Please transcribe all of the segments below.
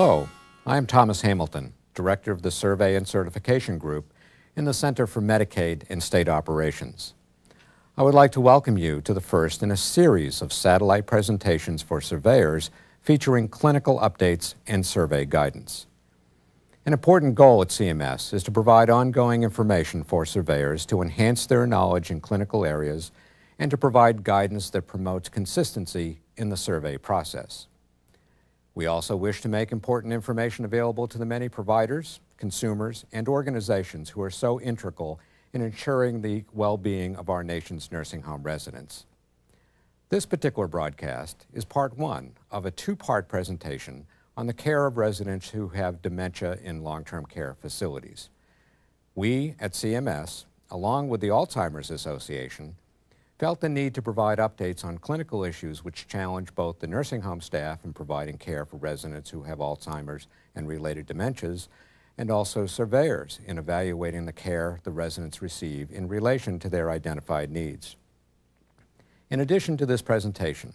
Hello, I'm Thomas Hamilton, Director of the Survey and Certification Group in the Center for Medicaid and State Operations. I would like to welcome you to the first in a series of satellite presentations for surveyors featuring clinical updates and survey guidance. An important goal at CMS is to provide ongoing information for surveyors to enhance their knowledge in clinical areas and to provide guidance that promotes consistency in the survey process. We also wish to make important information available to the many providers, consumers, and organizations who are so integral in ensuring the well-being of our nation's nursing home residents. This particular broadcast is part one of a two-part presentation on the care of residents who have dementia in long-term care facilities. We at CMS, along with the Alzheimer's Association, felt the need to provide updates on clinical issues which challenge both the nursing home staff in providing care for residents who have Alzheimer's and related dementias, and also surveyors in evaluating the care the residents receive in relation to their identified needs. In addition to this presentation,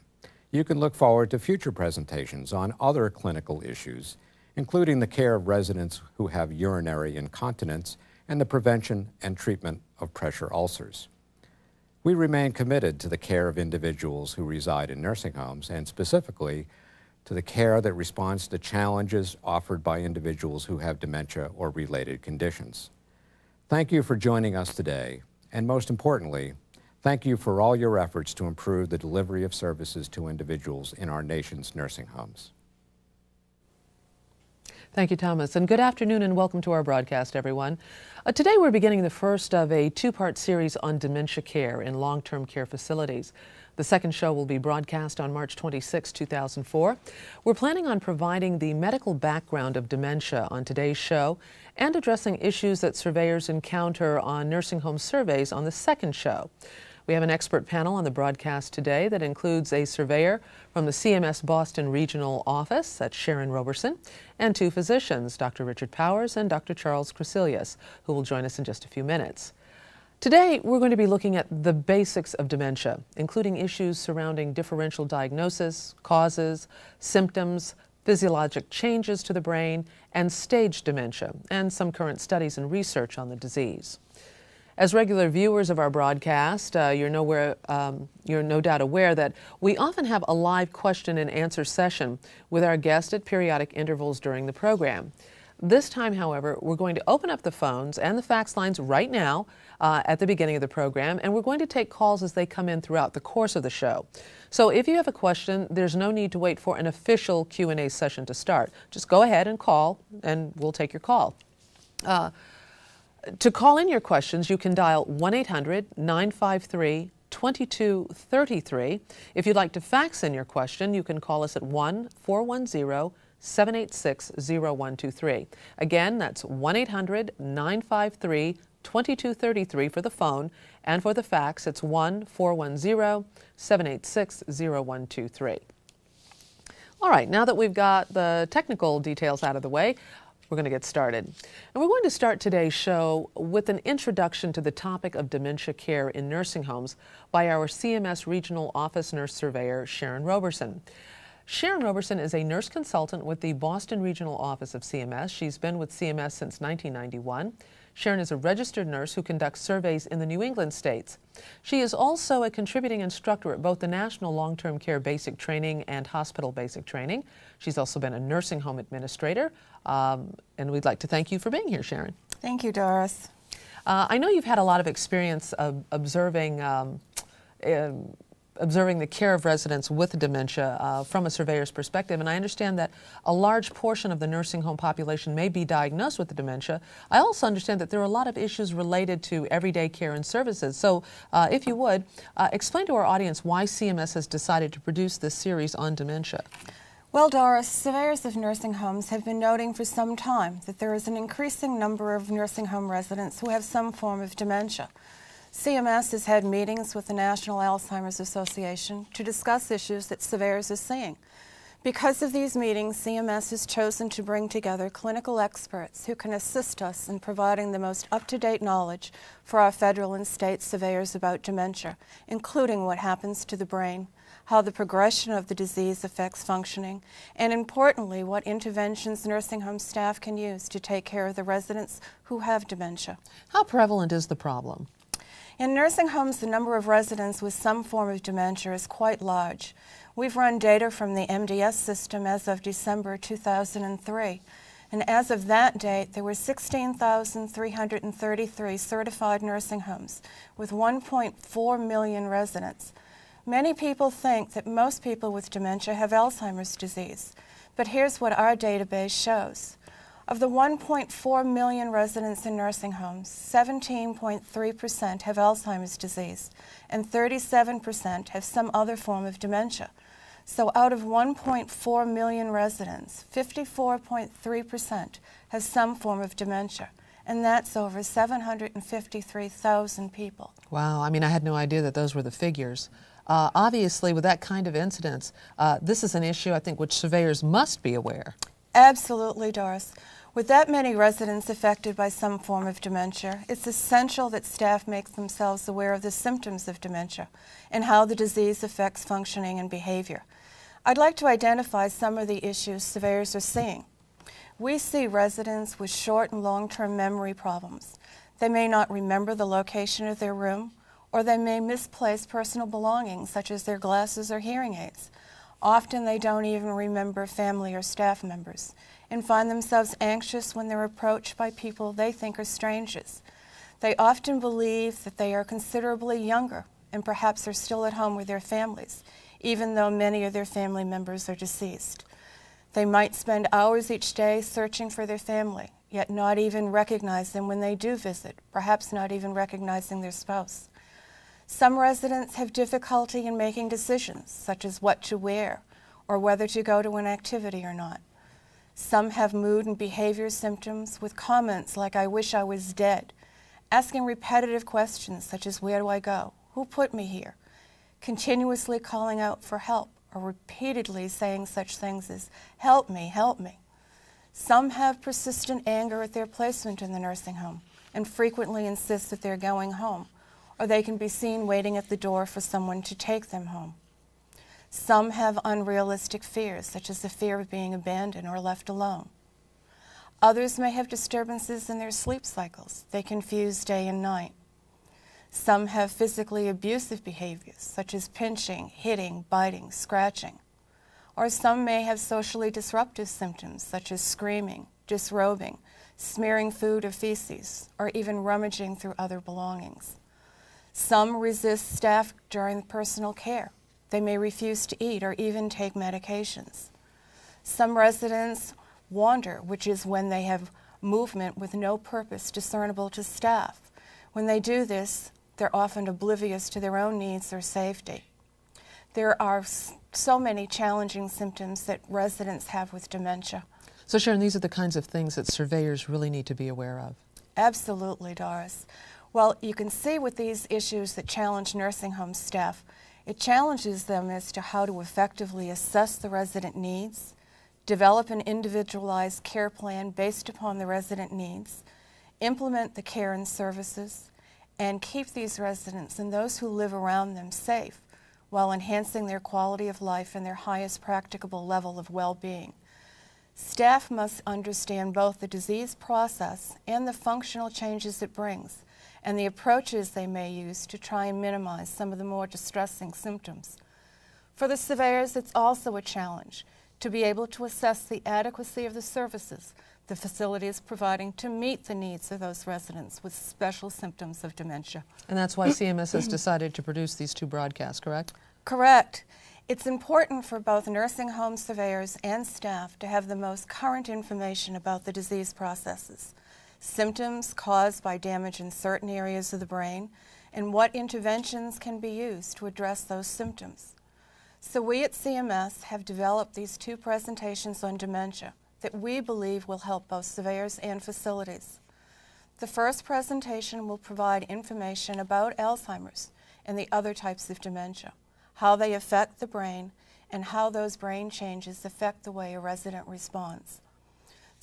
you can look forward to future presentations on other clinical issues, including the care of residents who have urinary incontinence and the prevention and treatment of pressure ulcers. We remain committed to the care of individuals who reside in nursing homes and specifically to the care that responds to challenges offered by individuals who have dementia or related conditions. Thank you for joining us today, and most importantly, thank you for all your efforts to improve the delivery of services to individuals in our nation's nursing homes. Thank you, Thomas, and good afternoon and welcome to our broadcast, everyone. Uh, today we're beginning the first of a two-part series on dementia care in long-term care facilities. The second show will be broadcast on March 26, 2004. We're planning on providing the medical background of dementia on today's show and addressing issues that surveyors encounter on nursing home surveys on the second show. We have an expert panel on the broadcast today that includes a surveyor from the CMS Boston Regional Office, that's Sharon Roberson, and two physicians, Dr. Richard Powers and Dr. Charles Crecelius, who will join us in just a few minutes. Today, we're going to be looking at the basics of dementia, including issues surrounding differential diagnosis, causes, symptoms, physiologic changes to the brain, and stage dementia, and some current studies and research on the disease. As regular viewers of our broadcast, uh, you're, nowhere, um, you're no doubt aware that we often have a live question and answer session with our guest at periodic intervals during the program. This time, however, we're going to open up the phones and the fax lines right now uh, at the beginning of the program, and we're going to take calls as they come in throughout the course of the show. So if you have a question, there's no need to wait for an official Q&A session to start. Just go ahead and call, and we'll take your call. Uh, to call in your questions, you can dial 1 800 953 2233. If you'd like to fax in your question, you can call us at 1 410 786 0123. Again, that's 1 800 953 2233 for the phone, and for the fax, it's 1 410 786 0123. All right, now that we've got the technical details out of the way, we're going to get started. And we're going to start today's show with an introduction to the topic of dementia care in nursing homes by our CMS Regional Office Nurse Surveyor, Sharon Roberson. Sharon Roberson is a nurse consultant with the Boston Regional Office of CMS. She's been with CMS since 1991. Sharon is a registered nurse who conducts surveys in the New England states. She is also a contributing instructor at both the National Long-Term Care Basic Training and Hospital Basic Training. She's also been a nursing home administrator, um, and we'd like to thank you for being here, Sharon. Thank you, Doris. Uh, I know you've had a lot of experience of observing um, uh, observing the care of residents with dementia uh, from a surveyor's perspective, and I understand that a large portion of the nursing home population may be diagnosed with the dementia. I also understand that there are a lot of issues related to everyday care and services. So, uh, if you would, uh, explain to our audience why CMS has decided to produce this series on dementia. Well, Doris, surveyors of nursing homes have been noting for some time that there is an increasing number of nursing home residents who have some form of dementia. CMS has had meetings with the National Alzheimer's Association to discuss issues that surveyors are seeing. Because of these meetings, CMS has chosen to bring together clinical experts who can assist us in providing the most up-to-date knowledge for our federal and state surveyors about dementia, including what happens to the brain, how the progression of the disease affects functioning, and importantly, what interventions nursing home staff can use to take care of the residents who have dementia. How prevalent is the problem? In nursing homes, the number of residents with some form of dementia is quite large. We've run data from the MDS system as of December 2003. And as of that date, there were 16,333 certified nursing homes with 1.4 million residents. Many people think that most people with dementia have Alzheimer's disease, but here's what our database shows. Of the 1.4 million residents in nursing homes, 17.3% have Alzheimer's disease and 37% have some other form of dementia. So out of 1.4 million residents, 54.3% have some form of dementia, and that's over 753,000 people. Wow, I mean, I had no idea that those were the figures. Uh, obviously, with that kind of incidence, uh, this is an issue I think which surveyors must be aware. Absolutely, Doris. With that many residents affected by some form of dementia, it's essential that staff make themselves aware of the symptoms of dementia and how the disease affects functioning and behavior. I'd like to identify some of the issues surveyors are seeing. We see residents with short and long-term memory problems. They may not remember the location of their room, or they may misplace personal belongings such as their glasses or hearing aids. Often they don't even remember family or staff members and find themselves anxious when they're approached by people they think are strangers. They often believe that they are considerably younger and perhaps are still at home with their families, even though many of their family members are deceased. They might spend hours each day searching for their family, yet not even recognize them when they do visit, perhaps not even recognizing their spouse. Some residents have difficulty in making decisions, such as what to wear or whether to go to an activity or not. Some have mood and behavior symptoms with comments like, I wish I was dead, asking repetitive questions such as, Where do I go? Who put me here? Continuously calling out for help or repeatedly saying such things as, Help me, help me. Some have persistent anger at their placement in the nursing home and frequently insist that they're going home, or they can be seen waiting at the door for someone to take them home. Some have unrealistic fears, such as the fear of being abandoned or left alone. Others may have disturbances in their sleep cycles. They confuse day and night. Some have physically abusive behaviors, such as pinching, hitting, biting, scratching. Or some may have socially disruptive symptoms, such as screaming, disrobing, smearing food or feces, or even rummaging through other belongings. Some resist staff during personal care. They may refuse to eat or even take medications. Some residents wander, which is when they have movement with no purpose discernible to staff. When they do this, they're often oblivious to their own needs or safety. There are so many challenging symptoms that residents have with dementia. So, Sharon, these are the kinds of things that surveyors really need to be aware of. Absolutely, Doris. Well, you can see with these issues that challenge nursing home staff, it challenges them as to how to effectively assess the resident needs, develop an individualized care plan based upon the resident needs, implement the care and services, and keep these residents and those who live around them safe while enhancing their quality of life and their highest practicable level of well-being. Staff must understand both the disease process and the functional changes it brings and the approaches they may use to try and minimize some of the more distressing symptoms. For the surveyors, it's also a challenge to be able to assess the adequacy of the services the facility is providing to meet the needs of those residents with special symptoms of dementia. And that's why CMS has decided to produce these two broadcasts, correct? Correct. It's important for both nursing home surveyors and staff to have the most current information about the disease processes symptoms caused by damage in certain areas of the brain, and what interventions can be used to address those symptoms. So we at CMS have developed these two presentations on dementia that we believe will help both surveyors and facilities. The first presentation will provide information about Alzheimer's and the other types of dementia, how they affect the brain, and how those brain changes affect the way a resident responds.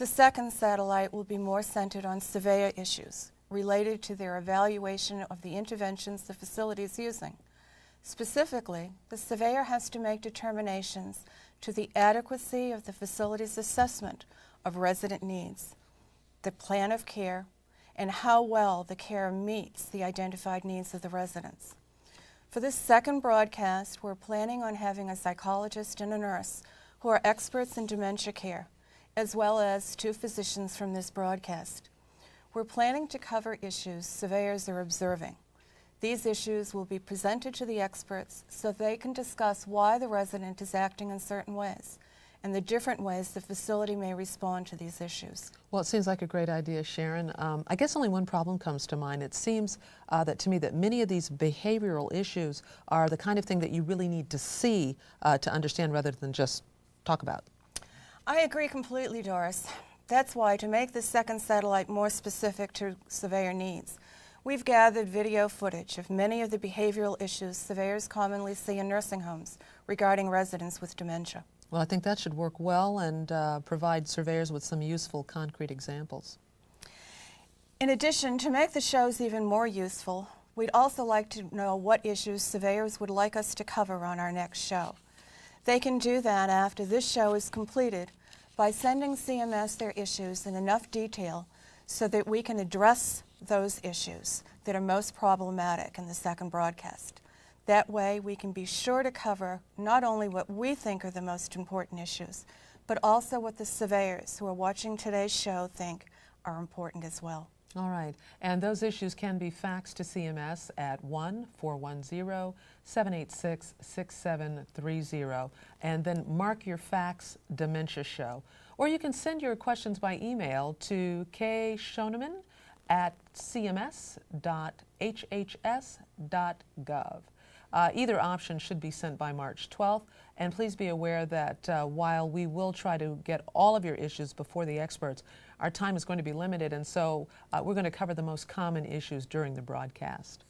The second satellite will be more centered on surveyor issues related to their evaluation of the interventions the facility is using. Specifically, the surveyor has to make determinations to the adequacy of the facility's assessment of resident needs, the plan of care, and how well the care meets the identified needs of the residents. For this second broadcast, we're planning on having a psychologist and a nurse who are experts in dementia care, as well as two physicians from this broadcast. We're planning to cover issues surveyors are observing. These issues will be presented to the experts so they can discuss why the resident is acting in certain ways and the different ways the facility may respond to these issues. Well, it seems like a great idea, Sharon. Um, I guess only one problem comes to mind. It seems uh, that to me that many of these behavioral issues are the kind of thing that you really need to see uh, to understand rather than just talk about. I agree completely, Doris. That's why, to make the second satellite more specific to surveyor needs, We've gathered video footage of many of the behavioral issues surveyors commonly see in nursing homes regarding residents with dementia. Well, I think that should work well and uh, provide surveyors with some useful concrete examples. In addition, to make the shows even more useful, we'd also like to know what issues surveyors would like us to cover on our next show. They can do that after this show is completed by sending CMS their issues in enough detail so that we can address those issues that are most problematic in the second broadcast. That way, we can be sure to cover not only what we think are the most important issues, but also what the surveyors who are watching today's show think are important as well. All right. And those issues can be faxed to CMS at 1 410 786 6730. And then mark your fax Dementia Show. Or you can send your questions by email to kshoneman at cms.hhs.gov. Uh, either option should be sent by March 12th, and please be aware that uh, while we will try to get all of your issues before the experts, our time is going to be limited, and so uh, we're going to cover the most common issues during the broadcast.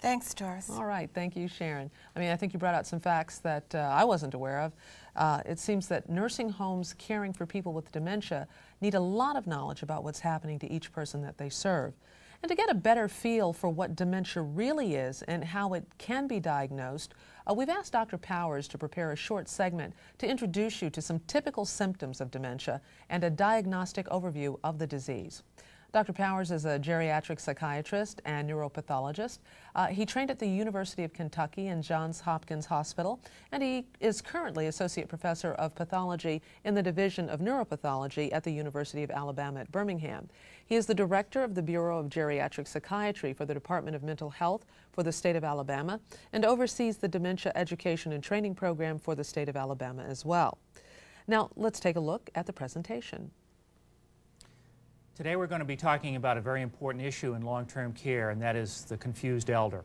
Thanks, Doris. All right, thank you, Sharon. I mean, I think you brought out some facts that uh, I wasn't aware of. Uh, it seems that nursing homes caring for people with dementia need a lot of knowledge about what's happening to each person that they serve. And to get a better feel for what dementia really is and how it can be diagnosed, uh, we've asked Dr. Powers to prepare a short segment to introduce you to some typical symptoms of dementia and a diagnostic overview of the disease. Dr. Powers is a geriatric psychiatrist and neuropathologist. Uh, he trained at the University of Kentucky and Johns Hopkins Hospital, and he is currently Associate Professor of Pathology in the Division of Neuropathology at the University of Alabama at Birmingham. He is the Director of the Bureau of Geriatric Psychiatry for the Department of Mental Health for the state of Alabama and oversees the Dementia Education and Training Program for the state of Alabama as well. Now, let's take a look at the presentation. Today we're going to be talking about a very important issue in long-term care, and that is the confused elder.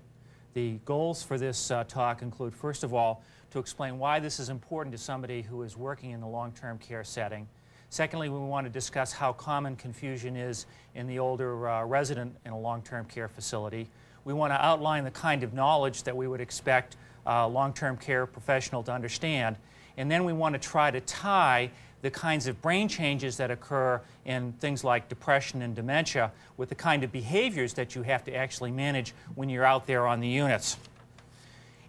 The goals for this uh, talk include, first of all, to explain why this is important to somebody who is working in the long-term care setting. Secondly, we want to discuss how common confusion is in the older uh, resident in a long-term care facility. We want to outline the kind of knowledge that we would expect a long-term care professional to understand. And then we want to try to tie the kinds of brain changes that occur in things like depression and dementia with the kind of behaviors that you have to actually manage when you're out there on the units.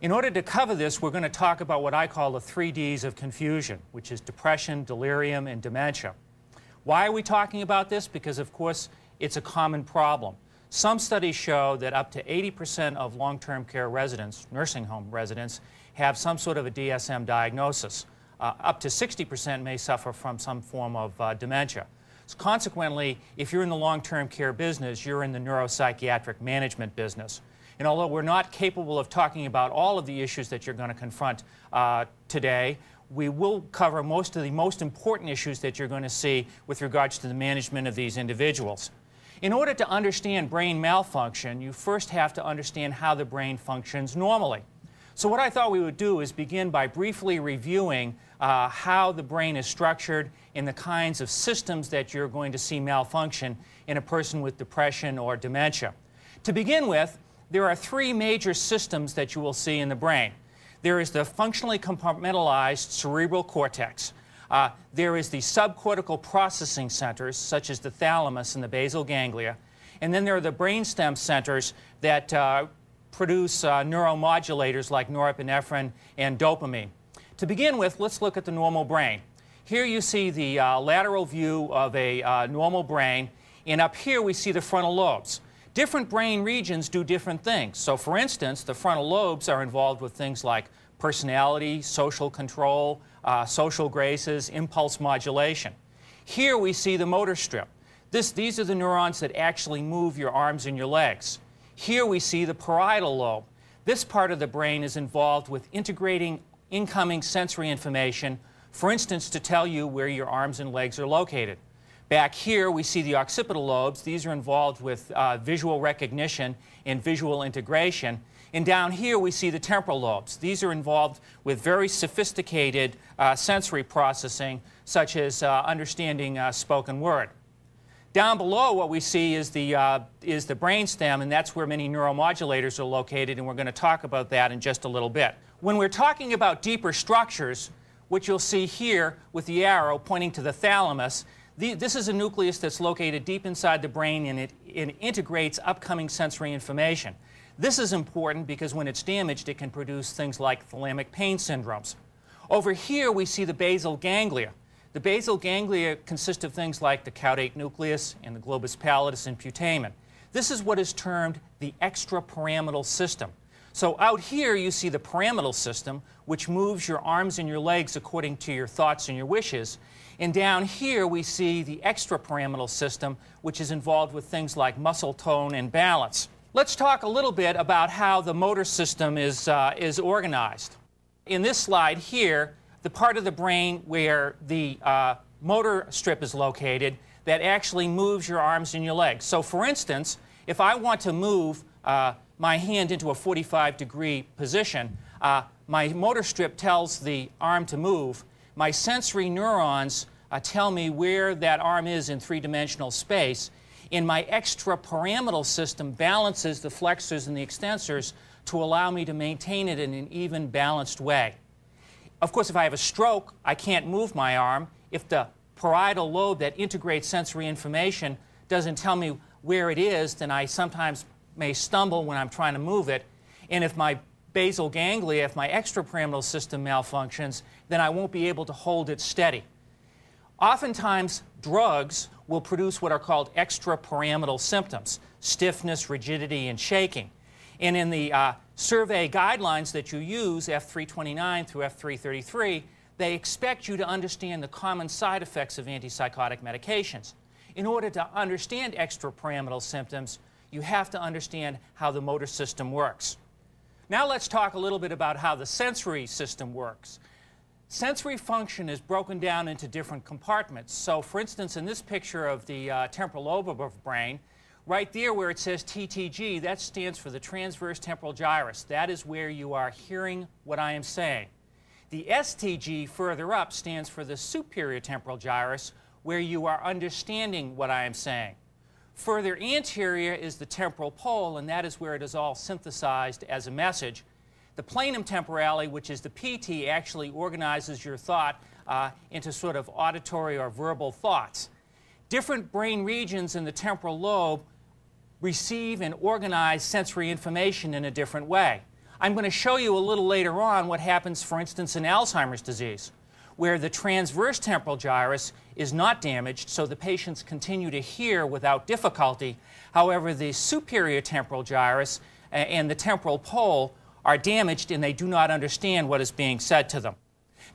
In order to cover this, we're going to talk about what I call the three Ds of confusion, which is depression, delirium, and dementia. Why are we talking about this? Because, of course, it's a common problem. Some studies show that up to 80% of long-term care residents, nursing home residents, have some sort of a DSM diagnosis uh, up to 60% may suffer from some form of uh, dementia. So consequently, if you're in the long-term care business, you're in the neuropsychiatric management business. And although we're not capable of talking about all of the issues that you're going to confront uh, today, we will cover most of the most important issues that you're going to see with regards to the management of these individuals. In order to understand brain malfunction, you first have to understand how the brain functions normally. So what I thought we would do is begin by briefly reviewing uh, how the brain is structured and the kinds of systems that you're going to see malfunction in a person with depression or dementia. To begin with, there are three major systems that you will see in the brain. There is the functionally compartmentalized cerebral cortex. Uh, there is the subcortical processing centers, such as the thalamus and the basal ganglia. And then there are the brainstem centers that uh, produce uh, neuromodulators like norepinephrine and dopamine. To begin with, let's look at the normal brain. Here you see the uh, lateral view of a uh, normal brain, and up here we see the frontal lobes. Different brain regions do different things. So, for instance, the frontal lobes are involved with things like personality, social control, uh, social graces, impulse modulation. Here we see the motor strip. This, these are the neurons that actually move your arms and your legs. Here we see the parietal lobe. This part of the brain is involved with integrating incoming sensory information, for instance, to tell you where your arms and legs are located. Back here, we see the occipital lobes. These are involved with uh, visual recognition and visual integration. And down here, we see the temporal lobes. These are involved with very sophisticated uh, sensory processing, such as uh, understanding uh, spoken word. Down below, what we see is the, uh, is the brainstem, and that's where many neuromodulators are located, and we're going to talk about that in just a little bit. When we're talking about deeper structures, which you'll see here with the arrow pointing to the thalamus, the, this is a nucleus that's located deep inside the brain, and it, it integrates upcoming sensory information. This is important because when it's damaged, it can produce things like thalamic pain syndromes. Over here, we see the basal ganglia. The basal ganglia consist of things like the caudate nucleus and the globus pallidus and putamen. This is what is termed the extrapyramidal system. So out here you see the pyramidal system, which moves your arms and your legs according to your thoughts and your wishes. And down here we see the extrapyramidal system, which is involved with things like muscle tone and balance. Let's talk a little bit about how the motor system is, uh, is organized. In this slide here, the part of the brain where the uh, motor strip is located that actually moves your arms and your legs. So for instance, if I want to move uh, my hand into a 45 degree position, uh, my motor strip tells the arm to move. My sensory neurons uh, tell me where that arm is in three-dimensional space. And my extrapyramidal system balances the flexors and the extensors to allow me to maintain it in an even balanced way. Of course, if I have a stroke, I can't move my arm. If the parietal lobe that integrates sensory information doesn't tell me where it is, then I sometimes may stumble when I'm trying to move it. And if my basal ganglia, if my extrapyramidal system malfunctions, then I won't be able to hold it steady. Oftentimes, drugs will produce what are called extrapyramidal symptoms, stiffness, rigidity, and shaking. And in the uh, survey guidelines that you use, F329 through F333, they expect you to understand the common side effects of antipsychotic medications. In order to understand extrapyramidal symptoms, you have to understand how the motor system works. Now let's talk a little bit about how the sensory system works. Sensory function is broken down into different compartments. So for instance, in this picture of the uh, temporal lobe of the brain, Right there where it says TTG, that stands for the transverse temporal gyrus. That is where you are hearing what I am saying. The STG further up stands for the superior temporal gyrus, where you are understanding what I am saying. Further anterior is the temporal pole, and that is where it is all synthesized as a message. The planum temporale, which is the PT, actually organizes your thought uh, into sort of auditory or verbal thoughts. Different brain regions in the temporal lobe receive and organize sensory information in a different way. I'm going to show you a little later on what happens, for instance, in Alzheimer's disease, where the transverse temporal gyrus is not damaged, so the patients continue to hear without difficulty. However, the superior temporal gyrus and the temporal pole are damaged and they do not understand what is being said to them.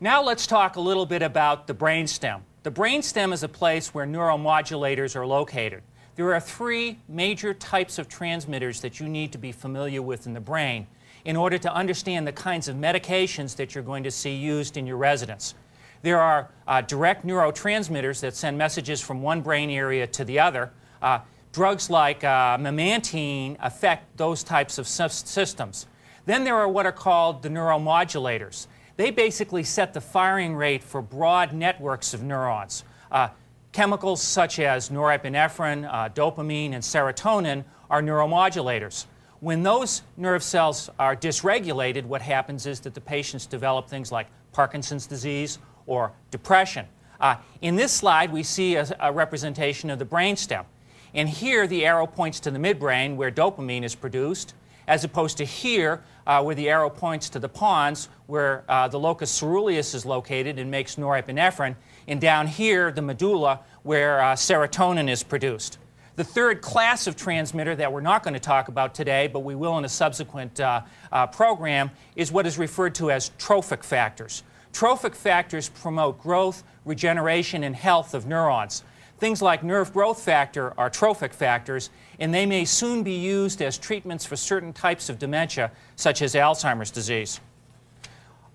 Now let's talk a little bit about the brainstem. The brainstem is a place where neuromodulators are located. There are three major types of transmitters that you need to be familiar with in the brain in order to understand the kinds of medications that you're going to see used in your residents. There are uh, direct neurotransmitters that send messages from one brain area to the other. Uh, drugs like uh, memantine affect those types of systems. Then there are what are called the neuromodulators. They basically set the firing rate for broad networks of neurons. Uh, Chemicals such as norepinephrine, uh, dopamine, and serotonin are neuromodulators. When those nerve cells are dysregulated, what happens is that the patients develop things like Parkinson's disease or depression. Uh, in this slide, we see a, a representation of the brainstem. And here, the arrow points to the midbrain where dopamine is produced, as opposed to here, uh, where the arrow points to the pons, where uh, the locus ceruleus is located and makes norepinephrine, and down here, the medulla, where uh, serotonin is produced. The third class of transmitter that we're not going to talk about today, but we will in a subsequent uh, uh, program, is what is referred to as trophic factors. Trophic factors promote growth, regeneration, and health of neurons. Things like nerve growth factor are trophic factors, and they may soon be used as treatments for certain types of dementia, such as Alzheimer's disease.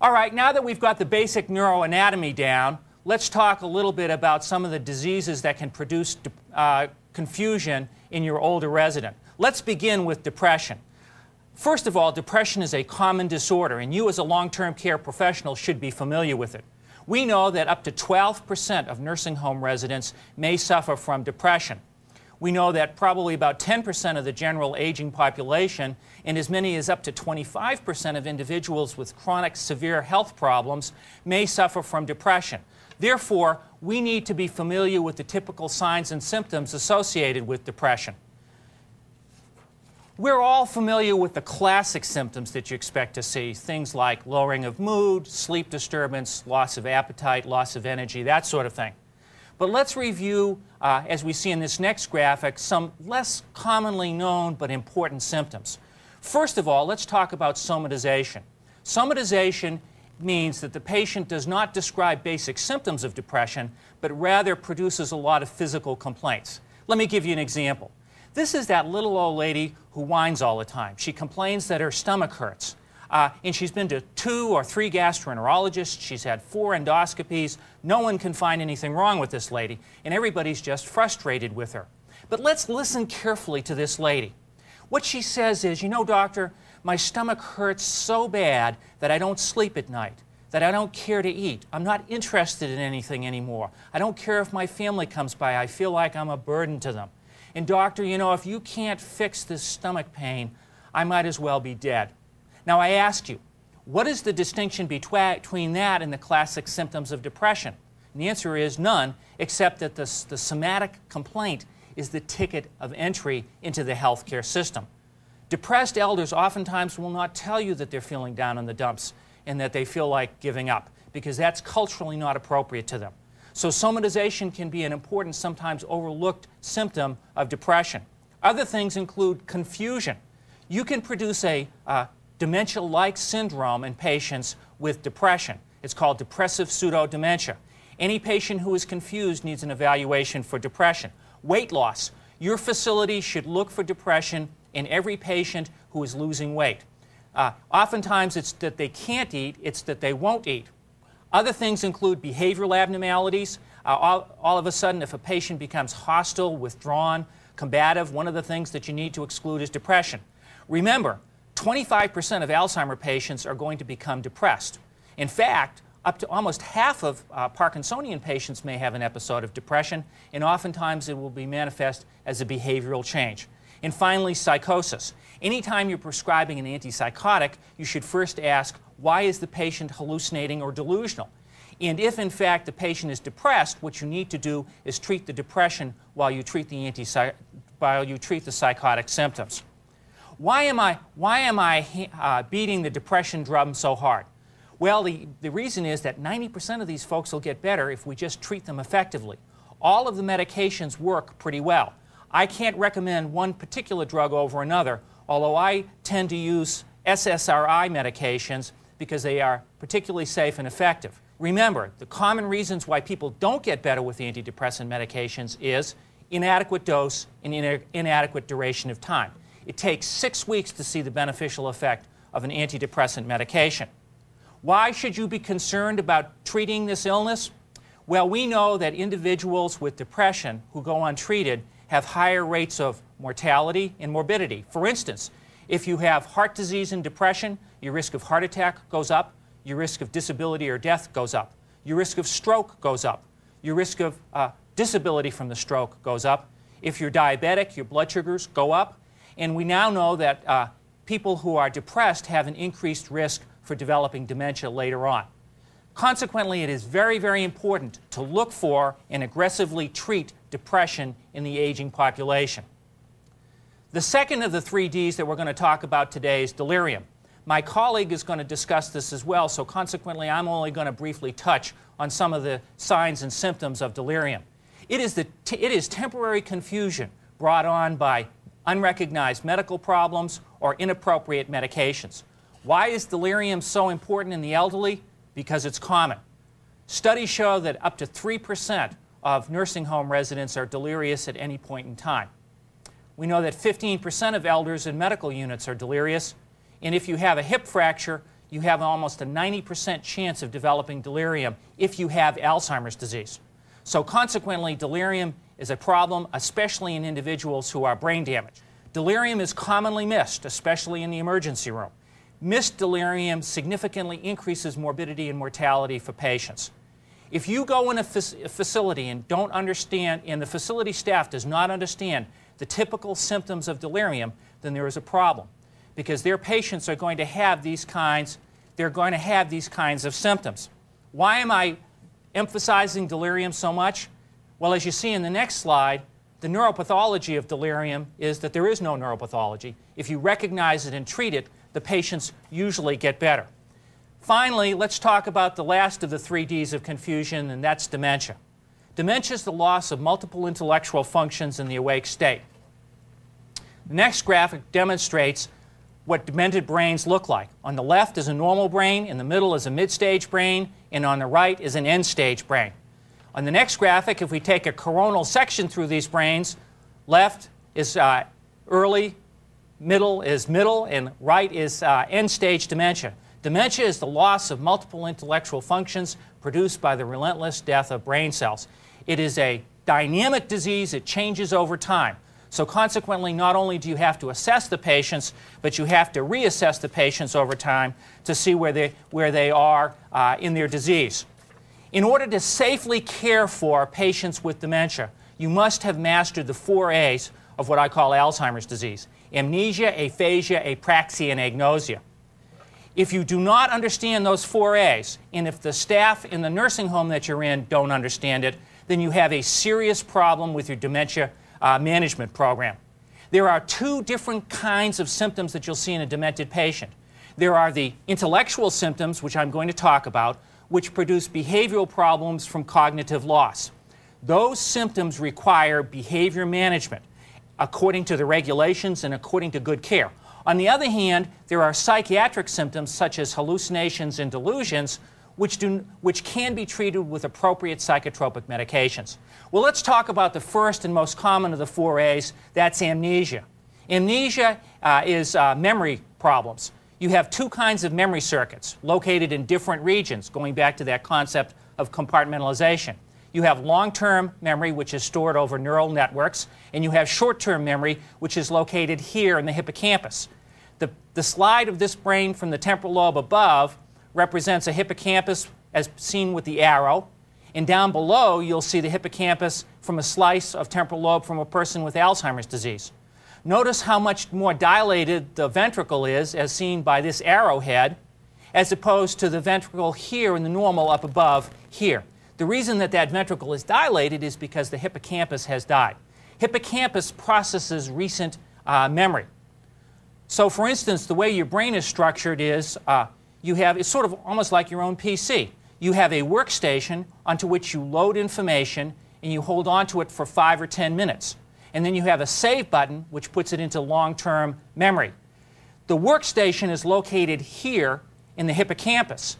All right, now that we've got the basic neuroanatomy down, let's talk a little bit about some of the diseases that can produce uh, confusion in your older resident. Let's begin with depression. First of all, depression is a common disorder, and you as a long-term care professional should be familiar with it. We know that up to 12% of nursing home residents may suffer from depression. We know that probably about 10% of the general aging population and as many as up to 25% of individuals with chronic severe health problems may suffer from depression. Therefore, we need to be familiar with the typical signs and symptoms associated with depression. We're all familiar with the classic symptoms that you expect to see, things like lowering of mood, sleep disturbance, loss of appetite, loss of energy, that sort of thing. But let's review, uh, as we see in this next graphic, some less commonly known but important symptoms. First of all, let's talk about somatization. Somatization means that the patient does not describe basic symptoms of depression, but rather produces a lot of physical complaints. Let me give you an example. This is that little old lady who whines all the time. She complains that her stomach hurts. Uh, and she's been to two or three gastroenterologists. She's had four endoscopies. No one can find anything wrong with this lady, and everybody's just frustrated with her. But let's listen carefully to this lady. What she says is, You know, doctor, my stomach hurts so bad that I don't sleep at night, that I don't care to eat. I'm not interested in anything anymore. I don't care if my family comes by. I feel like I'm a burden to them. And doctor, you know, if you can't fix this stomach pain, I might as well be dead. Now I ask you, what is the distinction between that and the classic symptoms of depression? And the answer is none, except that the, the somatic complaint is the ticket of entry into the healthcare system. Depressed elders oftentimes will not tell you that they're feeling down in the dumps and that they feel like giving up, because that's culturally not appropriate to them. So somatization can be an important, sometimes overlooked symptom of depression. Other things include confusion. You can produce a uh, dementia-like syndrome in patients with depression. It's called depressive pseudodementia. Any patient who is confused needs an evaluation for depression. Weight loss. Your facility should look for depression in every patient who is losing weight. Uh, oftentimes it's that they can't eat, it's that they won't eat. Other things include behavioral abnormalities. Uh, all, all of a sudden, if a patient becomes hostile, withdrawn, combative, one of the things that you need to exclude is depression. Remember, 25% of Alzheimer patients are going to become depressed. In fact, up to almost half of uh, Parkinsonian patients may have an episode of depression, and oftentimes it will be manifest as a behavioral change. And finally, psychosis. Anytime you're prescribing an antipsychotic, you should first ask, why is the patient hallucinating or delusional? And if, in fact, the patient is depressed, what you need to do is treat the depression while you treat the, while you treat the psychotic symptoms. Why am I, why am I uh, beating the depression drum so hard? Well, the, the reason is that 90% of these folks will get better if we just treat them effectively. All of the medications work pretty well. I can't recommend one particular drug over another, although I tend to use SSRI medications because they are particularly safe and effective. Remember, the common reasons why people don't get better with antidepressant medications is inadequate dose and inadequate duration of time. It takes six weeks to see the beneficial effect of an antidepressant medication. Why should you be concerned about treating this illness? Well, we know that individuals with depression who go untreated have higher rates of mortality and morbidity. For instance, if you have heart disease and depression, your risk of heart attack goes up, your risk of disability or death goes up, your risk of stroke goes up, your risk of uh, disability from the stroke goes up. If you're diabetic, your blood sugars go up. And we now know that uh, people who are depressed have an increased risk for developing dementia later on. Consequently, it is very, very important to look for and aggressively treat depression in the aging population. The second of the three Ds that we're going to talk about today is delirium. My colleague is going to discuss this as well, so consequently, I'm only going to briefly touch on some of the signs and symptoms of delirium. It is, the it is temporary confusion brought on by unrecognized medical problems or inappropriate medications. Why is delirium so important in the elderly? Because it's common. Studies show that up to 3% of nursing home residents are delirious at any point in time. We know that 15% of elders in medical units are delirious, and if you have a hip fracture, you have almost a 90% chance of developing delirium if you have Alzheimer's disease. So consequently, delirium is a problem, especially in individuals who are brain damaged. Delirium is commonly missed, especially in the emergency room. Missed delirium significantly increases morbidity and mortality for patients. If you go in a, a facility and don't understand, and the facility staff does not understand the typical symptoms of delirium, then there is a problem because their patients are going to have these kinds, they're going to have these kinds of symptoms. Why am I emphasizing delirium so much? Well, as you see in the next slide, the neuropathology of delirium is that there is no neuropathology. If you recognize it and treat it, the patients usually get better. Finally, let's talk about the last of the three Ds of confusion, and that's dementia. Dementia is the loss of multiple intellectual functions in the awake state. The next graphic demonstrates what demented brains look like. On the left is a normal brain, in the middle is a mid-stage brain, and on the right is an end-stage brain. On the next graphic, if we take a coronal section through these brains, left is uh, early, middle is middle, and right is uh, end-stage dementia. Dementia is the loss of multiple intellectual functions produced by the relentless death of brain cells. It is a dynamic disease. It changes over time. So consequently, not only do you have to assess the patients, but you have to reassess the patients over time to see where they, where they are uh, in their disease. In order to safely care for patients with dementia, you must have mastered the four A's of what I call Alzheimer's disease amnesia, aphasia, apraxia, and agnosia. If you do not understand those four A's, and if the staff in the nursing home that you're in don't understand it, then you have a serious problem with your dementia uh, management program. There are two different kinds of symptoms that you'll see in a demented patient. There are the intellectual symptoms, which I'm going to talk about, which produce behavioral problems from cognitive loss. Those symptoms require behavior management according to the regulations and according to good care. On the other hand, there are psychiatric symptoms such as hallucinations and delusions, which, do, which can be treated with appropriate psychotropic medications. Well, let's talk about the first and most common of the four A's that's amnesia. Amnesia uh, is uh, memory problems. You have two kinds of memory circuits located in different regions, going back to that concept of compartmentalization. You have long term memory, which is stored over neural networks, and you have short term memory, which is located here in the hippocampus. The, slide of this brain from the temporal lobe above represents a hippocampus as seen with the arrow. And down below, you'll see the hippocampus from a slice of temporal lobe from a person with Alzheimer's disease. Notice how much more dilated the ventricle is, as seen by this arrowhead, as opposed to the ventricle here in the normal up above here. The reason that that ventricle is dilated is because the hippocampus has died. Hippocampus processes recent uh, memory. So, for instance, the way your brain is structured is uh, you have, it's sort of almost like your own PC. You have a workstation onto which you load information and you hold on to it for five or 10 minutes. And then you have a save button which puts it into long-term memory. The workstation is located here in the hippocampus.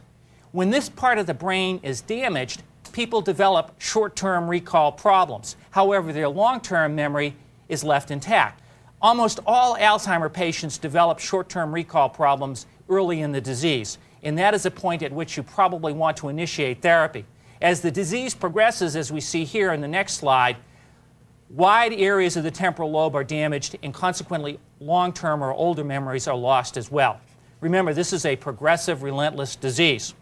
When this part of the brain is damaged, people develop short-term recall problems. However, their long-term memory is left intact. Almost all Alzheimer patients develop short-term recall problems early in the disease, and that is a point at which you probably want to initiate therapy. As the disease progresses, as we see here in the next slide, wide areas of the temporal lobe are damaged, and consequently, long term or older memories are lost as well. Remember, this is a progressive, relentless disease.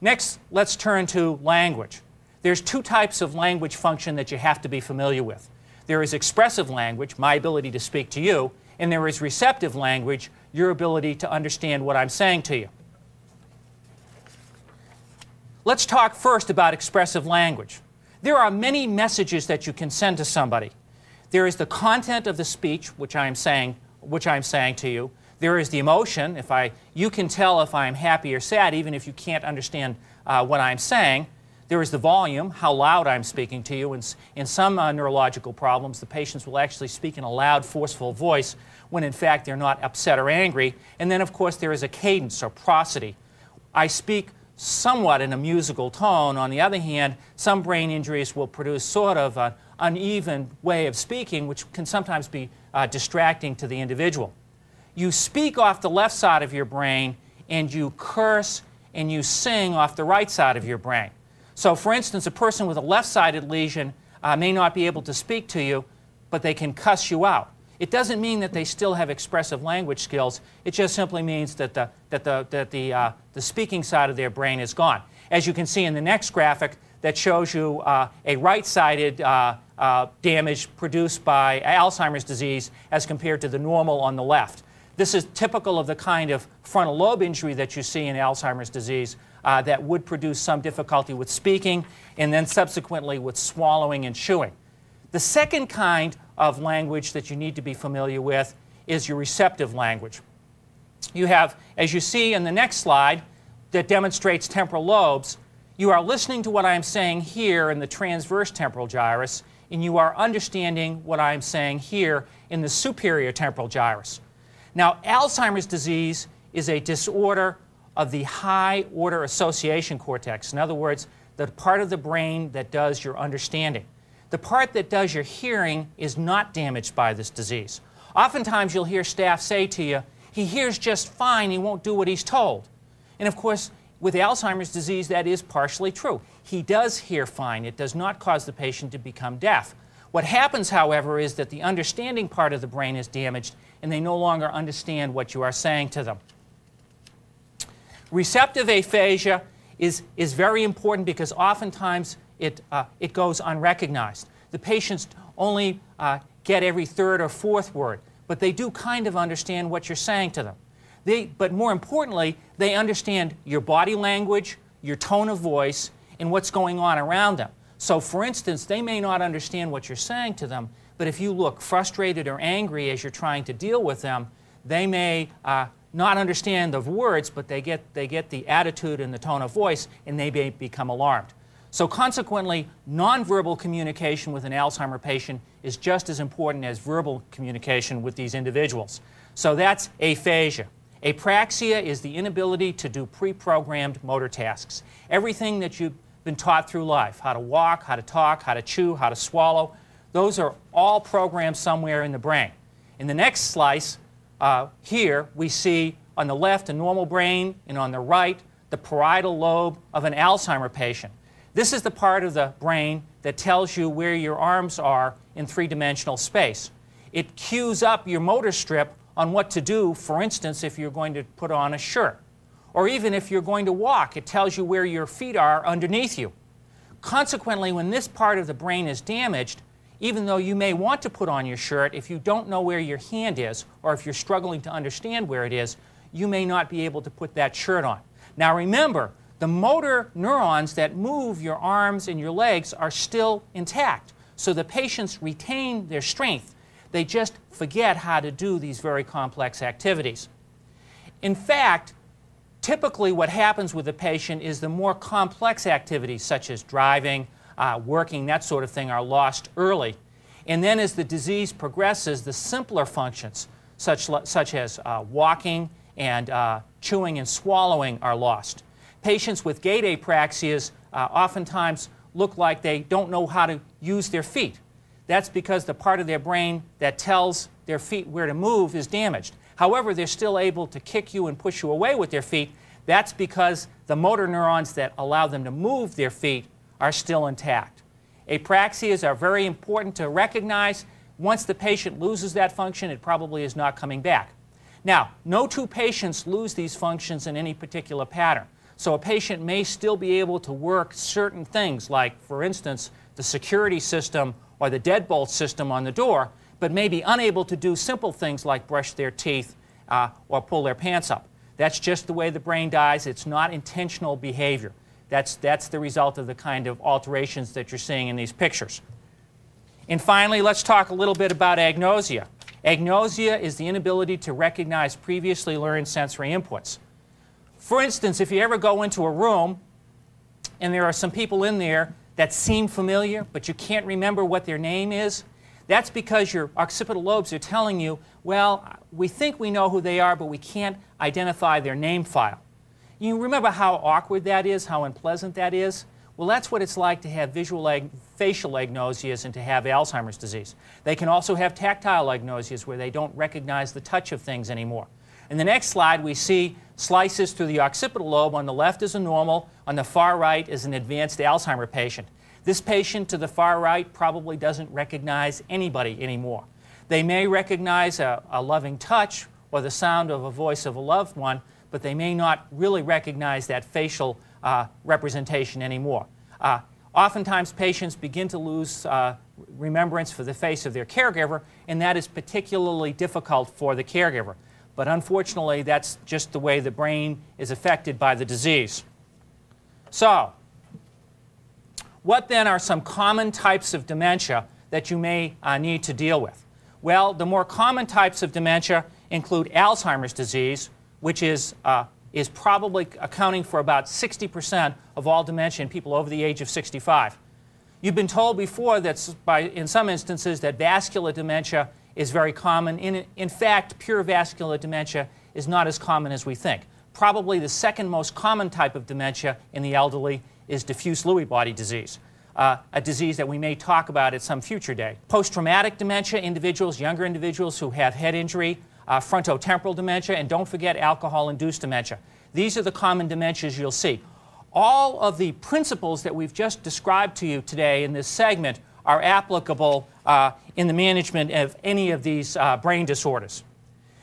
Next, let's turn to language. There's two types of language function that you have to be familiar with. There is expressive language, my ability to speak to you, And there is receptive language, your ability to understand what I'm saying to you. Let's talk first about expressive language. There are many messages that you can send to somebody. There is the content of the speech, which I am saying, which I'm saying to you. There is the emotion. If I, you can tell if I'm happy or sad, even if you can't understand uh, what I'm saying. There is the volume, how loud I'm speaking to you. In, in some uh, neurological problems, the patients will actually speak in a loud, forceful voice when in fact they're not upset or angry. And then, of course, there is a cadence or prosody. I speak somewhat in a musical tone. On the other hand, some brain injuries will produce sort of an uneven way of speaking, which can sometimes be uh, distracting to the individual. You speak off the left side of your brain, and you curse and you sing off the right side of your brain. So, for instance, a person with a left sided lesion uh, may not be able to speak to you, but they can cuss you out. It doesn't mean that they still have expressive language skills. It just simply means that the, that the, that the, uh, the speaking side of their brain is gone. As you can see in the next graphic, that shows you uh, a right sided uh, uh, damage produced by Alzheimer's disease as compared to the normal on the left. This is typical of the kind of frontal lobe injury that you see in Alzheimer's disease, uh, that would produce some difficulty with speaking and then subsequently with swallowing and chewing. The second kind of language that you need to be familiar with is your receptive language. You have, as you see in the next slide, that demonstrates temporal lobes, you are listening to what I'm saying here in the transverse temporal gyrus, and you are understanding what I'm saying here in the superior temporal gyrus. Now, Alzheimer's disease is a disorder of the high order association cortex. In other words, the part of the brain that does your understanding. The part that does your hearing is not damaged by this disease. Oftentimes, you'll hear staff say to you, he hears just fine, he won't do what he's told. And of course, with Alzheimer's disease, that is partially true. He does hear fine. It does not cause the patient to become deaf. What happens, however, is that the understanding part of the brain is damaged and they no longer understand what you are saying to them. Receptive aphasia is, is very important because oftentimes it, uh, it goes unrecognized. The patients only uh, get every third or fourth word, but they do kind of understand what you're saying to them. They, but more importantly, they understand your body language, your tone of voice, and what's going on around them. So, for instance, they may not understand what you're saying to them, but if you look frustrated or angry as you're trying to deal with them, they may uh, not understand the words, but they get, they get the attitude and the tone of voice, and they may become alarmed. So consequently, nonverbal communication with an Alzheimer patient is just as important as verbal communication with these individuals. So that's aphasia. Apraxia is the inability to do pre-programmed motor tasks. Everything that you've been taught through life, how to walk, how to talk, how to chew, how to swallow, those are all programmed somewhere in the brain. In the next slice, uh, here we see on the left a normal brain and on the right the parietal lobe of an Alzheimer patient. This is the part of the brain that tells you where your arms are in three-dimensional space. It cues up your motor strip on what to do, for instance, if you're going to put on a shirt. Or even if you're going to walk, it tells you where your feet are underneath you. Consequently, when this part of the brain is damaged, even though you may want to put on your shirt, if you don't know where your hand is, or if you're struggling to understand where it is, you may not be able to put that shirt on. Now remember, the motor neurons that move your arms and your legs are still intact. So the patients retain their strength. They just forget how to do these very complex activities. In fact, typically what happens with a patient is the more complex activities, such as driving, uh, working, that sort of thing, are lost early. And then as the disease progresses, the simpler functions, such, such as uh, walking and uh, chewing and swallowing, are lost. Patients with gait apraxias uh, oftentimes look like they don't know how to use their feet. That's because the part of their brain that tells their feet where to move is damaged. However, they're still able to kick you and push you away with their feet. That's because the motor neurons that allow them to move their feet are still intact. Apraxias are very important to recognize. Once the patient loses that function, it probably is not coming back. Now, no two patients lose these functions in any particular pattern. So a patient may still be able to work certain things, like, for instance, the security system or the deadbolt system on the door, but may be unable to do simple things like brush their teeth uh, or pull their pants up. That's just the way the brain dies. It's not intentional behavior. That's, that's the result of the kind of alterations that you're seeing in these pictures. And finally, let's talk a little bit about agnosia. Agnosia is the inability to recognize previously learned sensory inputs. For instance, if you ever go into a room and there are some people in there that seem familiar, but you can't remember what their name is, that's because your occipital lobes are telling you, well, we think we know who they are, but we can't identify their name file. You remember how awkward that is, how unpleasant that is? Well, that's what it's like to have visual ag facial agnosias and to have Alzheimer's disease. They can also have tactile agnosias where they don't recognize the touch of things anymore. In the next slide, we see slices through the occipital lobe. On the left is a normal, on the far right is an advanced Alzheimer patient. This patient to the far right probably doesn't recognize anybody anymore. They may recognize a, a loving touch or the sound of a voice of a loved one, but they may not really recognize that facial uh, representation anymore. Uh, oftentimes, patients begin to lose uh, remembrance for the face of their caregiver, and that is particularly difficult for the caregiver. But unfortunately, that's just the way the brain is affected by the disease. So, what then are some common types of dementia that you may uh, need to deal with? Well, the more common types of dementia include Alzheimer's disease, which is uh, is probably accounting for about 60% of all dementia in people over the age of 65. You've been told before that by, in some instances that vascular dementia is very common. In, in fact, pure vascular dementia is not as common as we think. Probably the second most common type of dementia in the elderly is diffuse Lewy body disease, uh, a disease that we may talk about at some future day. Post-traumatic dementia, individuals, younger individuals who have head injury, uh, frontotemporal dementia, and don't forget alcohol-induced dementia. These are the common dementias you'll see. All of the principles that we've just described to you today in this segment are applicable uh, in the management of any of these uh, brain disorders.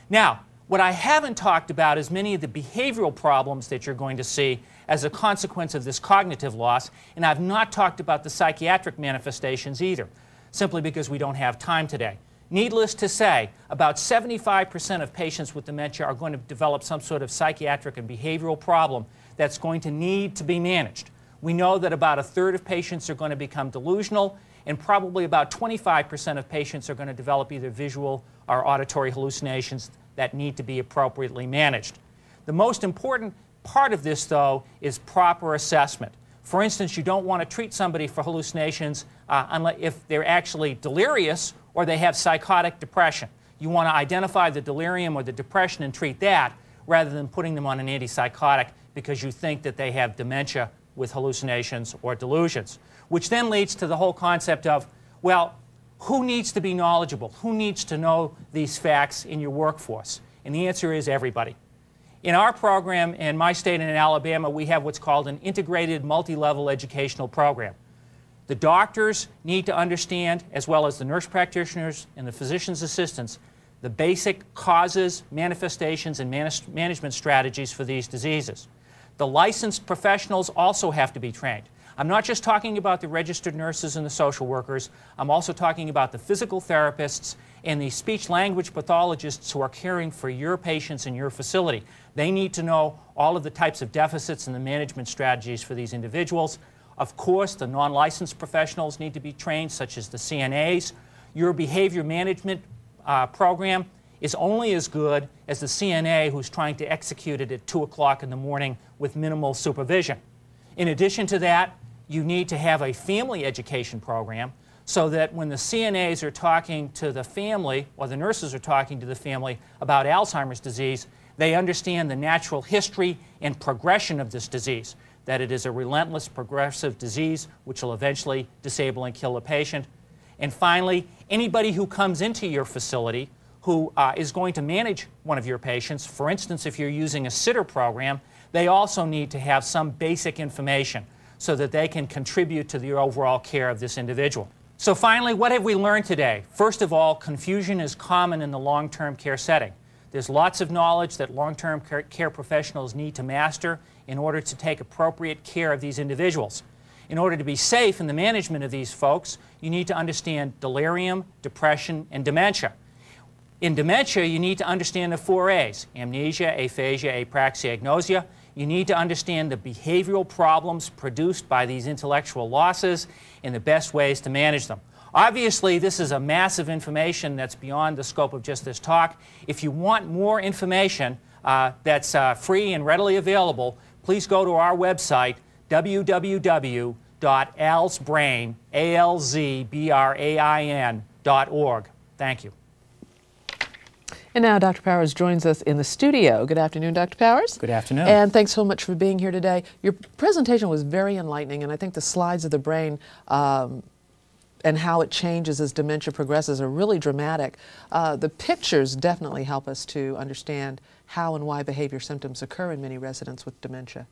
Now, what I haven't talked about is many of the behavioral problems that you're going to see as a consequence of this cognitive loss, and I've not talked about the psychiatric manifestations either, simply because we don't have time today. Needless to say, about 75% of patients with dementia are going to develop some sort of psychiatric and behavioral problem that's going to need to be managed. We know that about a third of patients are going to become delusional, and probably about 25% of patients are going to develop either visual or auditory hallucinations that need to be appropriately managed. The most important part of this, though, is proper assessment. For instance, you don't want to treat somebody for hallucinations uh, if they're actually delirious or they have psychotic depression. You want to identify the delirium or the depression and treat that rather than putting them on an antipsychotic because you think that they have dementia with hallucinations or delusions. Which then leads to the whole concept of, well, who needs to be knowledgeable? Who needs to know these facts in your workforce? And the answer is everybody. In our program in my state and in Alabama, we have what's called an integrated multi-level educational program. The doctors need to understand, as well as the nurse practitioners and the physician's assistants, the basic causes, manifestations, and manage management strategies for these diseases. The licensed professionals also have to be trained. I'm not just talking about the registered nurses and the social workers, I'm also talking about the physical therapists and the speech language pathologists who are caring for your patients in your facility. They need to know all of the types of deficits and the management strategies for these individuals. Of course, the non-licensed professionals need to be trained, such as the CNAs. Your behavior management uh, program is only as good as the CNA who's trying to execute it at 2 o'clock in the morning with minimal supervision. In addition to that, you need to have a family education program so that when the CNAs are talking to the family or the nurses are talking to the family about Alzheimer's disease, they understand the natural history and progression of this disease that it is a relentless progressive disease which will eventually disable and kill a patient. And finally, anybody who comes into your facility who uh, is going to manage one of your patients, for instance, if you're using a sitter program, they also need to have some basic information so that they can contribute to the overall care of this individual. So finally, what have we learned today? First of all, confusion is common in the long-term care setting. There's lots of knowledge that long-term care professionals need to master in order to take appropriate care of these individuals. In order to be safe in the management of these folks, you need to understand delirium, depression, and dementia. In dementia, you need to understand the four A's amnesia, aphasia, apraxia, agnosia. You need to understand the behavioral problems produced by these intellectual losses and the best ways to manage them. Obviously, this is a massive information that's beyond the scope of just this talk. If you want more information uh, that's uh, free and readily available, please go to our website, www.alzbrain.org. Thank you. And now Dr. Powers joins us in the studio. Good afternoon, Dr. Powers. Good afternoon. And thanks so much for being here today. Your presentation was very enlightening, and I think the slides of the brain um, and how it changes as dementia progresses are really dramatic. Uh, the pictures definitely help us to understand how and why behavior symptoms occur in many residents with dementia.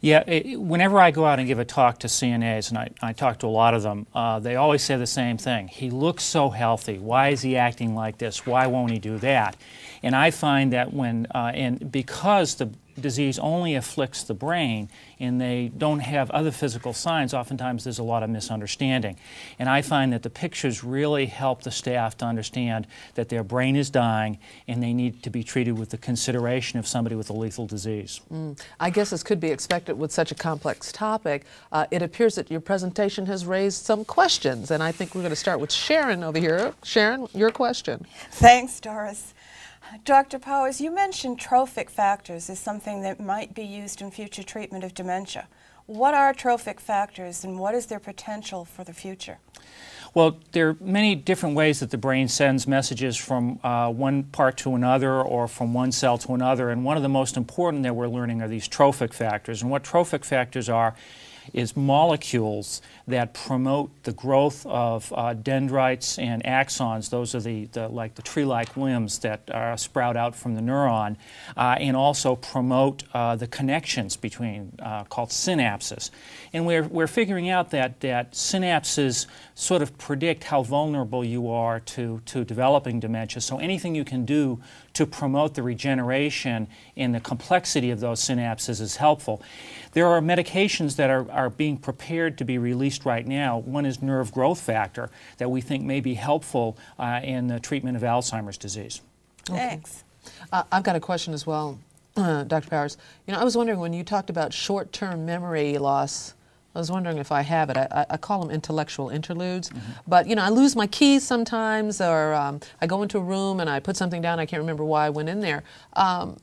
Yeah, it, whenever I go out and give a talk to CNAs, and I, I talk to a lot of them, uh, they always say the same thing. He looks so healthy. Why is he acting like this? Why won't he do that? And I find that when, uh, and because the disease only afflicts the brain and they don't have other physical signs, oftentimes there's a lot of misunderstanding. And I find that the pictures really help the staff to understand that their brain is dying and they need to be treated with the consideration of somebody with a lethal disease. Mm. I guess this could be expected with such a complex topic. Uh, it appears that your presentation has raised some questions, and I think we're going to start with Sharon over here. Sharon, your question. Thanks, Doris. Dr. Powers, you mentioned trophic factors as something that might be used in future treatment of dementia. What are trophic factors and what is their potential for the future? Well, there are many different ways that the brain sends messages from uh, one part to another or from one cell to another, and one of the most important that we're learning are these trophic factors. And what trophic factors are is molecules that promote the growth of uh, dendrites and axons. Those are the, the like the tree-like limbs that uh, sprout out from the neuron, uh, and also promote uh, the connections between uh, called synapses. And we're, we're figuring out that, that synapses sort of predict how vulnerable you are to, to developing dementia. So anything you can do to promote the regeneration and the complexity of those synapses is helpful. There are medications that are, are being prepared to be released right now. One is nerve growth factor that we think may be helpful uh, in the treatment of Alzheimer's disease. Okay. Thanks. Uh, I've got a question as well, uh, Dr. Powers. You know, I was wondering when you talked about short-term memory loss, I was wondering if I have it. I, I call them intellectual interludes. Mm -hmm. But, you know, I lose my keys sometimes, or um, I go into a room and I put something down. I can't remember why I went in there. Um,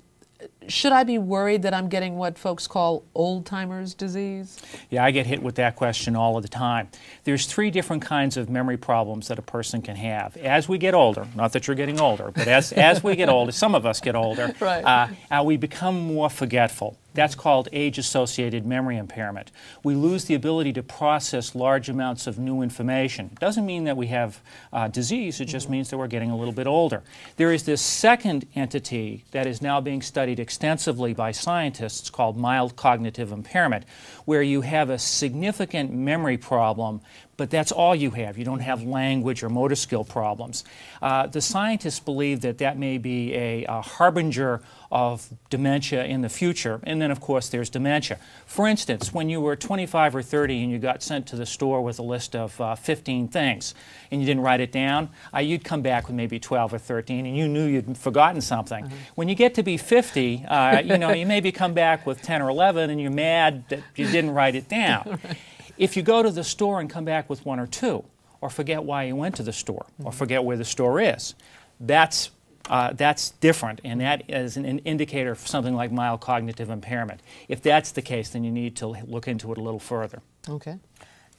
should I be worried that I'm getting what folks call old timers disease? Yeah, I get hit with that question all of the time. There's three different kinds of memory problems that a person can have. As we get older, not that you're getting older, but as, as we get older, some of us get older, right. uh, uh, we become more forgetful. That's called age-associated memory impairment. We lose the ability to process large amounts of new information. It doesn't mean that we have uh, disease, it just means that we're getting a little bit older. There is this second entity that is now being studied extensively by scientists called mild cognitive impairment, where you have a significant memory problem but that's all you have. You don't have language or motor skill problems. Uh, the scientists believe that that may be a, a, harbinger of dementia in the future. And then, of course, there's dementia. For instance, when you were 25 or 30 and you got sent to the store with a list of uh, 15 things and you didn't write it down, uh, you'd come back with maybe 12 or 13 and you knew you'd forgotten something. -huh. When you get to be 50, uh, you know, you maybe come back with 10 or 11 and you're mad that you didn't write it down. right. If you go to the store and come back with one or two, or forget why you went to the store, or mm-hmm. forget where the store is, that's uh, that's different, and that is an indicator of something like mild cognitive impairment. If that's the case, then you need to look into it a little further. Okay.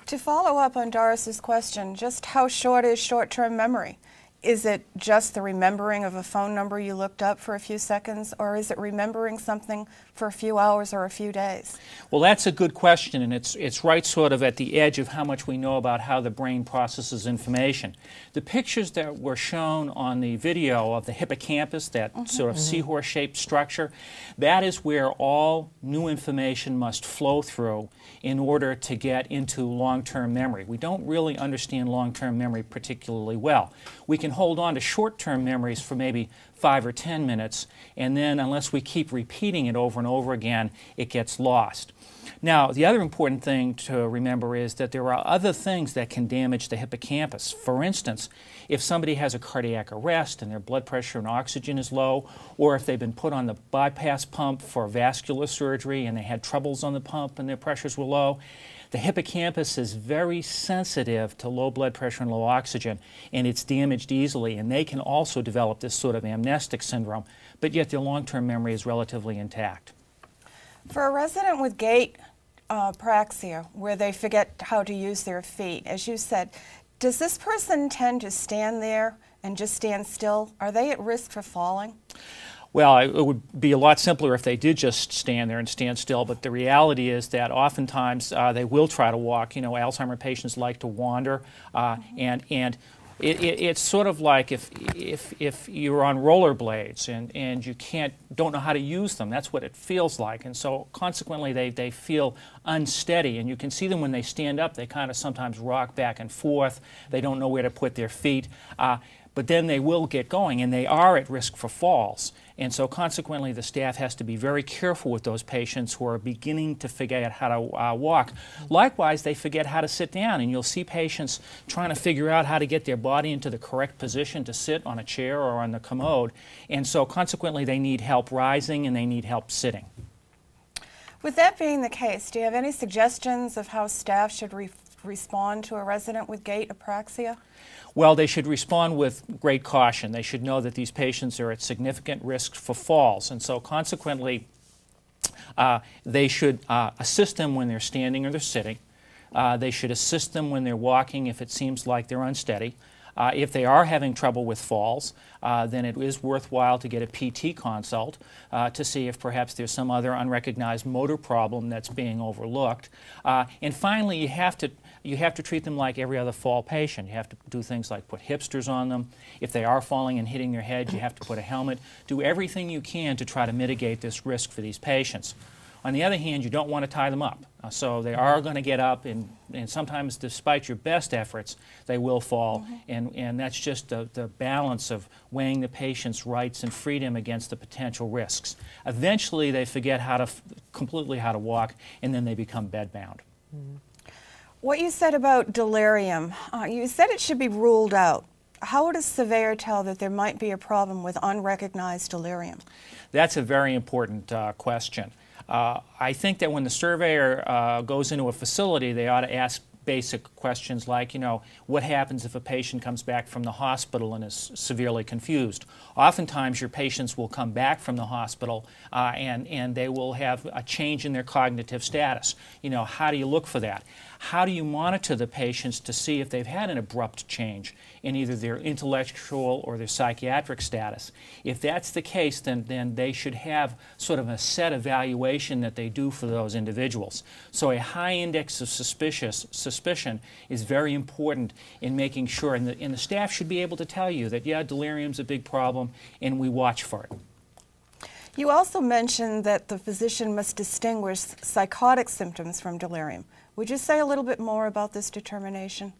To follow up on Doris's question, just how short is short-term memory? Is it just the remembering of a phone number you looked up for a few seconds, or is it remembering something for a few hours or a few days? Well, that's a good question, and it's, it's right sort of at the edge of how much we know about how the brain processes information. The pictures that were shown on the video of the hippocampus, that mm -hmm. sort of mm-hmm. seahorse-shaped structure, that is where all new information must flow through in order to get into long-term memory. We don't really understand long-term memory particularly well. We can hold on to short-term memories for maybe five or ten minutes, and then unless we keep repeating it over and and over again, it gets lost. Now, the other important thing to remember is that there are other things that can damage the hippocampus. For instance, if somebody has a cardiac arrest and their blood pressure and oxygen is low, or if they've been put on the bypass pump for vascular surgery and they had troubles on the pump and their pressures were low, the hippocampus is very sensitive to low blood pressure and low oxygen, and it's damaged easily, and they can also develop this sort of amnestic syndrome, but yet their long-term memory is relatively intact. For a resident with gait uh, praxia, where they forget how to use their feet, as you said, does this person tend to stand there and just stand still? Are they at risk for falling? Well, it would be a lot simpler if they did just stand there and stand still, but the reality is that oftentimes uh, they will try to walk. You know, Alzheimer patients like to wander, uh, mm -hmm. and, and it, it, it's sort of like if, if, if you're on rollerblades and, and you can't, don't know how to use them. That's what it feels like. And so consequently, they, they feel unsteady. And you can see them when they stand up, they kind of sometimes rock back and forth. They don't know where to put their feet. Uh, but then they will get going, and they are at risk for falls. And so consequently, the staff has to be very careful with those patients who are beginning to figure out how to uh, walk. Likewise, they forget how to sit down, and you'll see patients trying to figure out how to get their body into the correct position to sit on a chair or on the commode. And so consequently, they need help rising and they need help sitting. With that being the case, do you have any suggestions of how staff should re respond to a resident with gait apraxia? Well, they should respond with great caution. They should know that these patients are at significant risk for falls, and so consequently, uh, they should uh, assist them when they're standing or they're sitting. Uh, they should assist them when they're walking if it seems like they're unsteady. Uh, if they are having trouble with falls, uh, then it is worthwhile to get a PT consult uh, to see if perhaps there's some other unrecognized motor problem that's being overlooked. And finally, you have to you have to treat them like every other fall patient. You have to do things like put hipsters on them. If they are falling and hitting their head, you have to put a helmet. Do everything you can to try to mitigate this risk for these patients. On the other hand, you don't want to tie them up. Uh, so they are going to get up, and, and sometimes, despite your best efforts, they will fall. Mm -hmm. And, and that's just the, the balance of weighing the patient's rights and freedom against the potential risks. Eventually, they forget how to completely how to walk, and then they become bedbound. Mm -hmm. What you said about delirium, uh, you said it should be ruled out. How would a surveyor tell that there might be a problem with unrecognized delirium? That's a very important uh, question. Uh, I think that when the surveyor uh, goes into a facility, they ought to ask basic questions like, you know, what happens if a patient comes back from the hospital and is severely confused? Oftentimes, your patients will come back from the hospital uh, and, and they will have a change in their cognitive status. You know, how do you look for that? How do you monitor the patients to see if they've had an abrupt change in either their intellectual or their psychiatric status? If that's the case, then, then they should have sort of a set evaluation that they do for those individuals. So a high index of suspicious, suspicion is very important in making sure, and the, and the staff should be able to tell you that, yeah, delirium's a big problem, and we watch for it. You also mentioned that the physician must distinguish psychotic symptoms from delirium. Would you say a little bit more about this determination?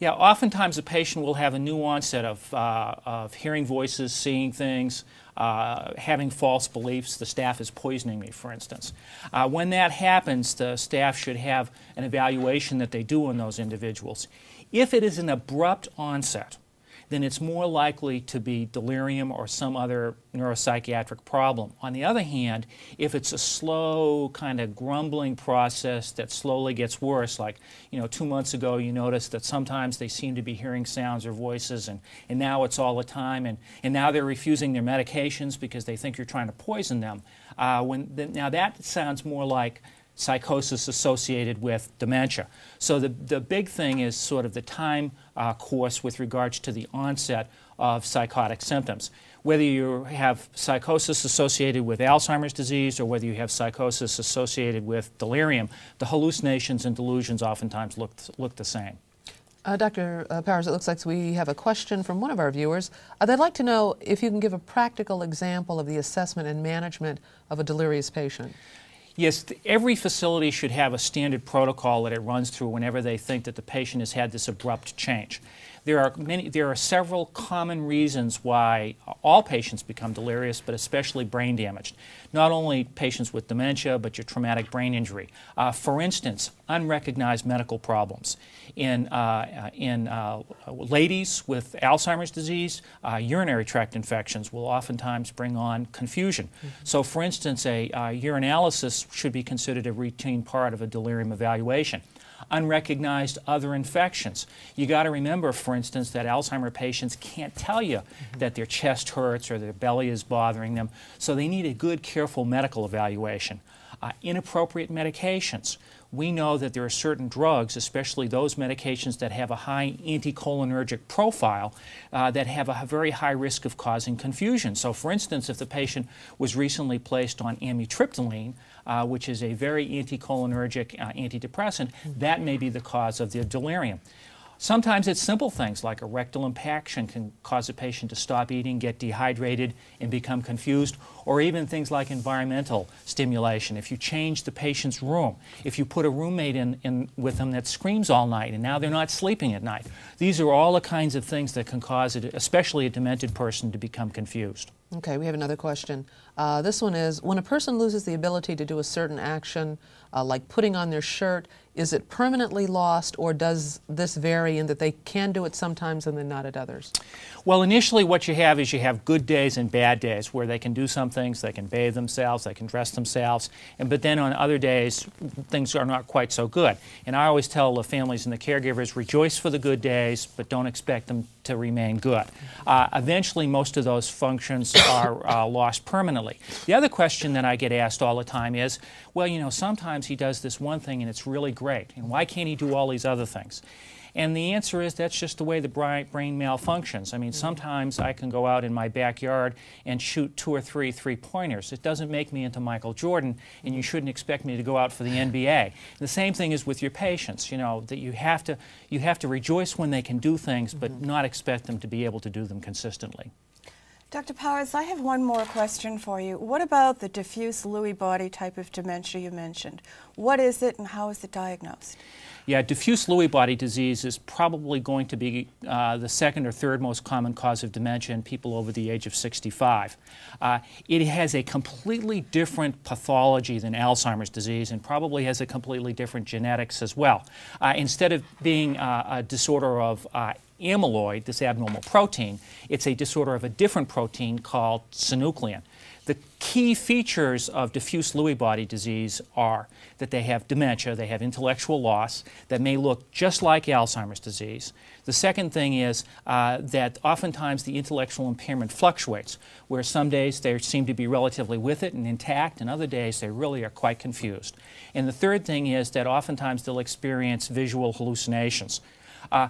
Yeah, oftentimes a patient will have a new onset of, uh, of hearing voices, seeing things, uh, having false beliefs. The staff is poisoning me, for instance. Uh, when that happens, the staff should have an evaluation that they do on those individuals. If it is an abrupt onset, then it's more likely to be delirium or some other neuropsychiatric problem. On the other hand, if it's a slow kind of grumbling process that slowly gets worse, like you know, two months ago you noticed that sometimes they seem to be hearing sounds or voices, and, and now it's all the time, and, and now they're refusing their medications because they think you're trying to poison them. Uh, when the, now that sounds more like psychosis associated with dementia. So the, the big thing is sort of the time uh, course with regards to the onset of psychotic symptoms. Whether you have psychosis associated with Alzheimer's disease or whether you have psychosis associated with delirium, the hallucinations and delusions oftentimes look, look the same. Uh, Dr. Uh, Powers, it looks like we have a question from one of our viewers. Uh, they'd like to know if you can give a practical example of the assessment and management of a delirious patient. Yes, every facility should have a standard protocol that it runs through whenever they think that the patient has had this abrupt change. There are many. There are several common reasons why all patients become delirious, but especially brain damaged. Not only patients with dementia, but your traumatic brain injury. Uh, for instance, unrecognized medical problems in uh, in uh, ladies with Alzheimer's disease. Uh, urinary tract infections will oftentimes bring on confusion. Mm -hmm. So, for instance, a uh, urinalysis should be considered a routine part of a delirium evaluation unrecognized other infections. You got to remember, for instance, that Alzheimer patients can't tell you mm -hmm. that their chest hurts or their belly is bothering them, so they need a good, careful medical evaluation. Uh, inappropriate medications we know that there are certain drugs, especially those medications that have a high anticholinergic profile, uh, that have a very high risk of causing confusion. So, for instance, if the patient was recently placed on amitriptyline, uh, which is a very anticholinergic uh, antidepressant, that may be the cause of the delirium. Sometimes it's simple things like a rectal impaction can cause a patient to stop eating, get dehydrated, and become confused, or even things like environmental stimulation. If you change the patient's room, if you put a roommate in, in with them that screams all night and now they're not sleeping at night, these are all the kinds of things that can cause, it, especially a demented person, to become confused. Okay, we have another question. Uh, this one is, when a person loses the ability to do a certain action, uh, like putting on their shirt, is it permanently lost or does this vary in that they can do it sometimes and then not at others? Well, initially what you have is you have good days and bad days where they can do some things, they can bathe themselves, they can dress themselves, and but then on other days things are not quite so good. And I always tell the families and the caregivers, rejoice for the good days, but don't expect them to remain good. Uh, eventually most of those functions are uh, lost permanently. The other question that I get asked all the time is, well, you know, sometimes he does this one thing and it's really great, and why can't he do all these other things? And the answer is that's just the way the brain malfunctions. I mean, sometimes I can go out in my backyard and shoot two or three three pointers. It doesn't make me into Michael Jordan, and you shouldn't expect me to go out for the NBA. The same thing is with your patients, you know, that you have to, you have to rejoice when they can do things, but mm -hmm. not expect them to be able to do them consistently. Dr. Powers, I have one more question for you. What about the diffuse Lewy body type of dementia you mentioned? What is it and how is it diagnosed? Yeah, diffuse Lewy body disease is probably going to be uh, the second or third most common cause of dementia in people over the age of 65. Uh, it has a completely different pathology than Alzheimer's disease and probably has a completely different genetics as well. Uh, instead of being uh, a disorder of uh, amyloid, this abnormal protein, it's a disorder of a different protein called synuclein. The key features of diffuse Lewy body disease are that they have dementia, they have intellectual loss that may look just like Alzheimer's disease. The second thing is uh, that oftentimes the intellectual impairment fluctuates, where some days they seem to be relatively with it and intact, and other days they really are quite confused. And the third thing is that oftentimes they'll experience visual hallucinations. Uh,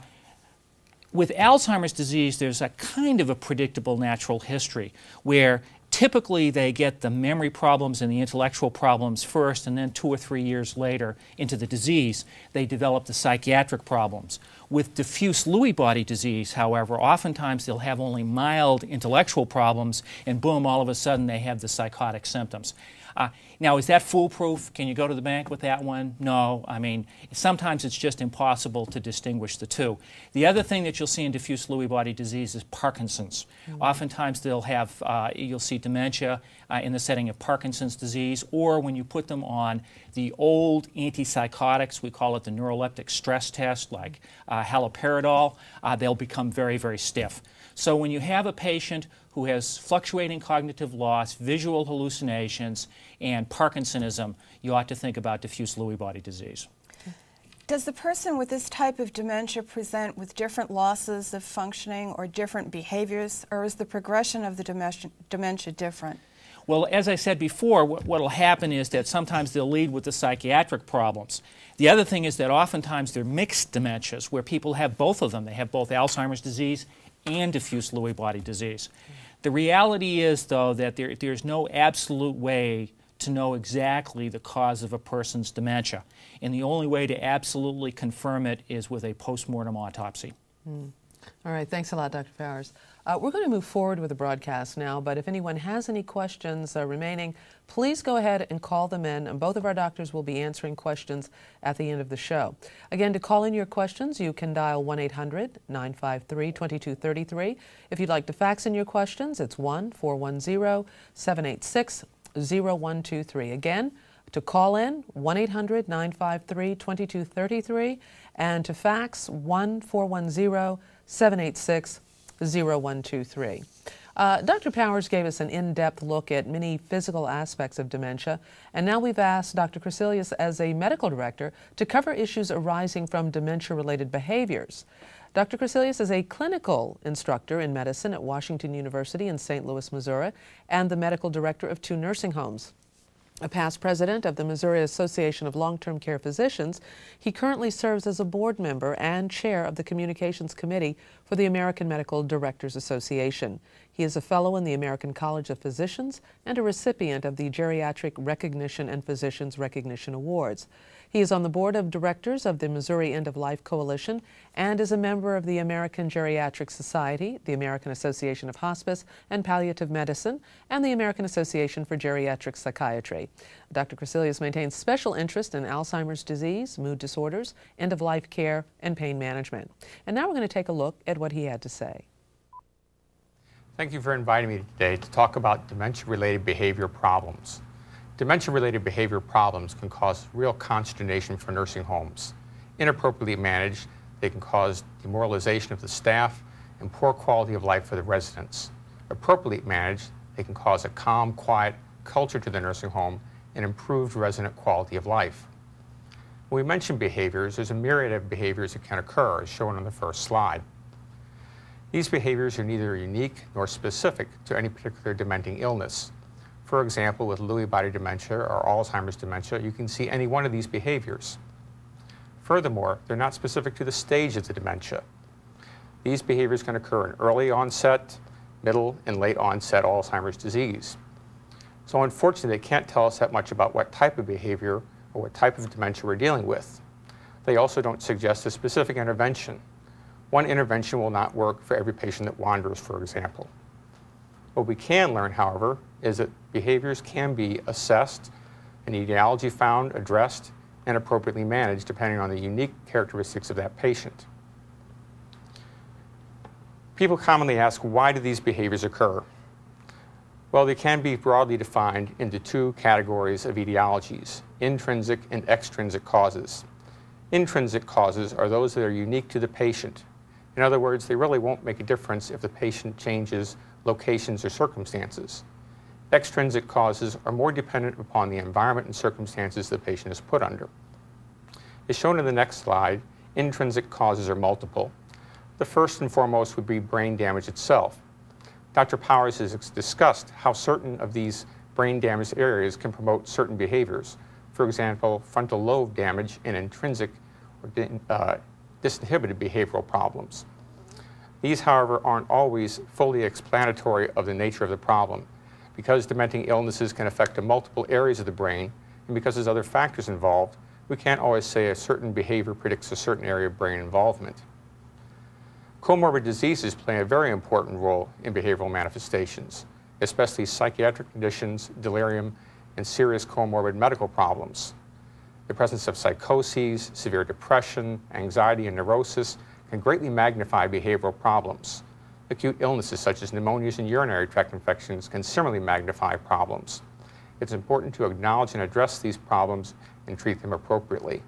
with Alzheimer's disease, there's a kind of a predictable natural history where typically they get the memory problems and the intellectual problems first, and then two or three years later into the disease, they develop the psychiatric problems. With diffuse Lewy body disease, however, oftentimes they'll have only mild intellectual problems, and boom, all of a sudden they have the psychotic symptoms. Uh, now, is that foolproof? Can you go to the bank with that one? No. I mean, sometimes it's just impossible to distinguish the two. The other thing that you'll see in diffuse Lewy body disease is Parkinson's. Mm -hmm. Oftentimes they'll have, uh, you'll see dementia uh, in the setting of Parkinson's disease, or when you put them on the old antipsychotics, we call it the neuroleptic stress test, like uh, haloperidol, uh, they'll become very, very stiff. So when you have a patient who has fluctuating cognitive loss, visual hallucinations, and Parkinsonism, you ought to think about diffuse Lewy body disease. Does the person with this type of dementia present with different losses of functioning or different behaviors, or is the progression of the dementia different? Well, as I said before, what will happen is that sometimes they'll lead with the psychiatric problems. The other thing is that oftentimes they're mixed dementias where people have both of them. They have both Alzheimer's disease and diffuse Lewy body disease. The reality is, though, that there, there's no absolute way to know exactly the cause of a person's dementia. And the only way to absolutely confirm it is with a postmortem autopsy. Mm. All right, thanks a lot, Dr. Powers. Uh, we're going to move forward with the broadcast now, but if anyone has any questions uh, remaining, please go ahead and call them in, and both of our doctors will be answering questions at the end of the show. Again, to call in your questions, you can dial 1 800 953 2233. If you'd like to fax in your questions, it's 1 410 786 0123. Again, to call in, 1 800 953 2233, and to fax 1 410 786 0123. Uh, Dr. Powers gave us an in-depth look at many physical aspects of dementia, and now we've asked Dr. Crecelius as a medical director to cover issues arising from dementia-related behaviors. Dr. Crecelius is a clinical instructor in medicine at Washington University in St. Louis, Missouri, and the medical director of two nursing homes. A past president of the Missouri Association of Long-Term Care Physicians, he currently serves as a board member and chair of the Communications Committee for the American Medical Directors Association. He is a fellow in the American College of Physicians and a recipient of the Geriatric Recognition and Physicians Recognition Awards. He is on the board of directors of the Missouri End of Life Coalition and is a member of the American Geriatric Society, the American Association of Hospice and Palliative Medicine, and the American Association for Geriatric Psychiatry. Dr. Crecelius maintains special interest in Alzheimer's disease, mood disorders, end of life care, and pain management. And now we're going to take a look at what he had to say. Thank you for inviting me today to talk about dementia related behavior problems. Dementia-related behavior problems can cause real consternation for nursing homes. Inappropriately managed, they can cause demoralization of the staff and poor quality of life for the residents. Appropriately managed, they can cause a calm, quiet culture to the nursing home and improved resident quality of life. When we mention behaviors, there's a myriad of behaviors that can occur, as shown on the first slide. These behaviors are neither unique nor specific to any particular dementing illness. For example, with Lewy body dementia or Alzheimer's dementia, you can see any one of these behaviors. Furthermore, they're not specific to the stage of the dementia. These behaviors can occur in early onset, middle, and late onset Alzheimer's disease. So unfortunately, they can't tell us that much about what type of behavior or what type of dementia we're dealing with. They also don't suggest a specific intervention. One intervention will not work for every patient that wanders, for example. What we can learn, however, is that behaviors can be assessed, an etiology found, addressed, and appropriately managed depending on the unique characteristics of that patient. People commonly ask, why do these behaviors occur? Well, they can be broadly defined into two categories of etiologies, intrinsic and extrinsic causes. Intrinsic causes are those that are unique to the patient. In other words, they really won't make a difference if the patient changes locations, or circumstances. Extrinsic causes are more dependent upon the environment and circumstances the patient is put under. As shown in the next slide, intrinsic causes are multiple. The first and foremost would be brain damage itself. Dr. Powers has discussed how certain of these brain damaged areas can promote certain behaviors. For example, frontal lobe damage and intrinsic or uh, disinhibited behavioral problems. These, however, aren't always fully explanatory of the nature of the problem. Because dementing illnesses can affect multiple areas of the brain, and because there's other factors involved, we can't always say a certain behavior predicts a certain area of brain involvement. Comorbid diseases play a very important role in behavioral manifestations, especially psychiatric conditions, delirium, and serious comorbid medical problems. The presence of psychoses, severe depression, anxiety, and neurosis can greatly magnify behavioral problems. Acute illnesses such as pneumonias and urinary tract infections can similarly magnify problems. It's important to acknowledge and address these problems and treat them appropriately.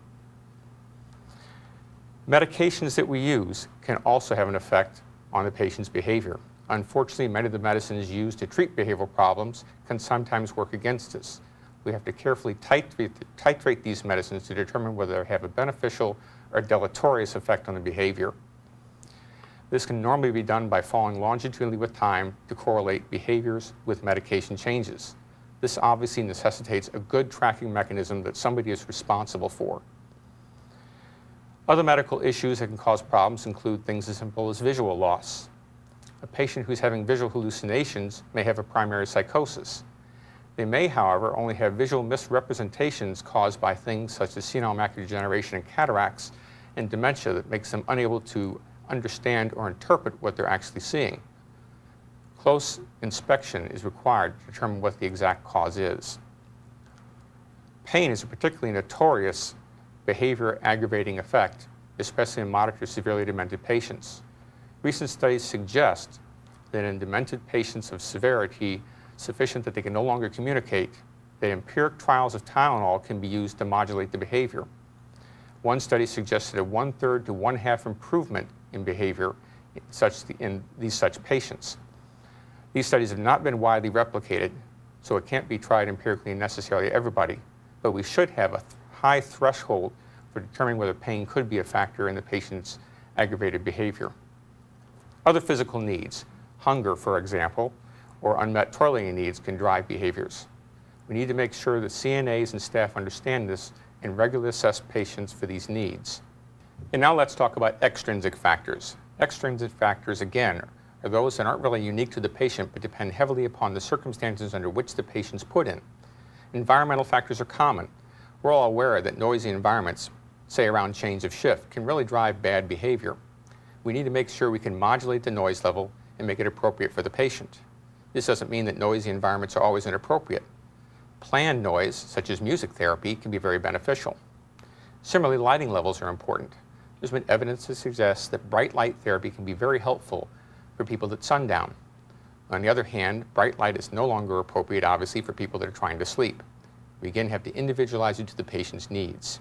Medications that we use can also have an effect on the patient's behavior. Unfortunately, many of the medicines used to treat behavioral problems can sometimes work against us. We have to carefully titrate, titrate these medicines to determine whether they have a beneficial or deleterious effect on the behavior. This can normally be done by following longitudinally with time to correlate behaviors with medication changes. This obviously necessitates a good tracking mechanism that somebody is responsible for. Other medical issues that can cause problems include things as simple as visual loss. A patient who's having visual hallucinations may have a primary psychosis. They may, however, only have visual misrepresentations caused by things such as senile macular degeneration and cataracts and dementia that makes them unable to understand or interpret what they're actually seeing. Close inspection is required to determine what the exact cause is. Pain is a particularly notorious behavior aggravating effect, especially in moderate to severely demented patients. Recent studies suggest that in demented patients of severity sufficient that they can no longer communicate, that empiric trials of Tylenol can be used to modulate the behavior. One study suggested a one-third to one-half improvement in behavior in, such, in these such patients. These studies have not been widely replicated, so it can't be tried empirically necessarily everybody, but we should have a th high threshold for determining whether pain could be a factor in the patient's aggravated behavior. Other physical needs, hunger, for example, or unmet toileting needs can drive behaviors. We need to make sure that CNAs and staff understand this and regularly assess patients for these needs. And now let's talk about extrinsic factors. Extrinsic factors, again, are those that aren't really unique to the patient but depend heavily upon the circumstances under which the patient's put in. Environmental factors are common. We're all aware that noisy environments, say around change of shift, can really drive bad behavior. We need to make sure we can modulate the noise level and make it appropriate for the patient. This doesn't mean that noisy environments are always inappropriate. Planned noise, such as music therapy, can be very beneficial. Similarly, lighting levels are important. There's been evidence to suggest that bright light therapy can be very helpful for people at sundown. On the other hand, bright light is no longer appropriate, obviously, for people that are trying to sleep. We again have to individualize it to the patient's needs.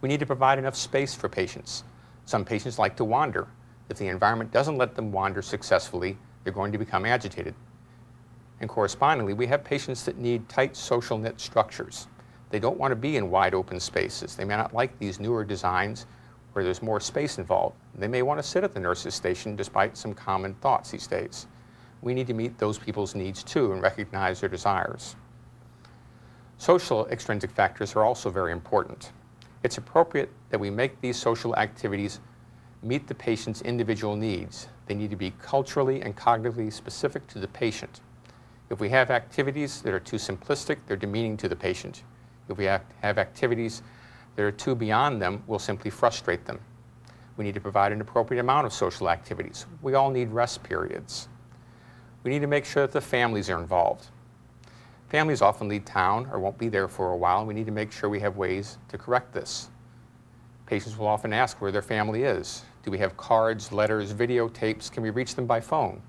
We need to provide enough space for patients. Some patients like to wander. If the environment doesn't let them wander successfully, they're going to become agitated. And correspondingly, we have patients that need tight social knit structures. They don't want to be in wide open spaces. They may not like these newer designs where there's more space involved. They may want to sit at the nurse's station despite some common thoughts these days. We need to meet those people's needs too and recognize their desires. Social extrinsic factors are also very important. It's appropriate that we make these social activities meet the patient's individual needs. They need to be culturally and cognitively specific to the patient. If we have activities that are too simplistic, they're demeaning to the patient. If we have activities that are too beyond them, we'll simply frustrate them. We need to provide an appropriate amount of social activities. We all need rest periods. We need to make sure that the families are involved. Families often leave town or won't be there for a while, we need to make sure we have ways to correct this. Patients will often ask where their family is. Do we have cards, letters, videotapes? Can we reach them by phone?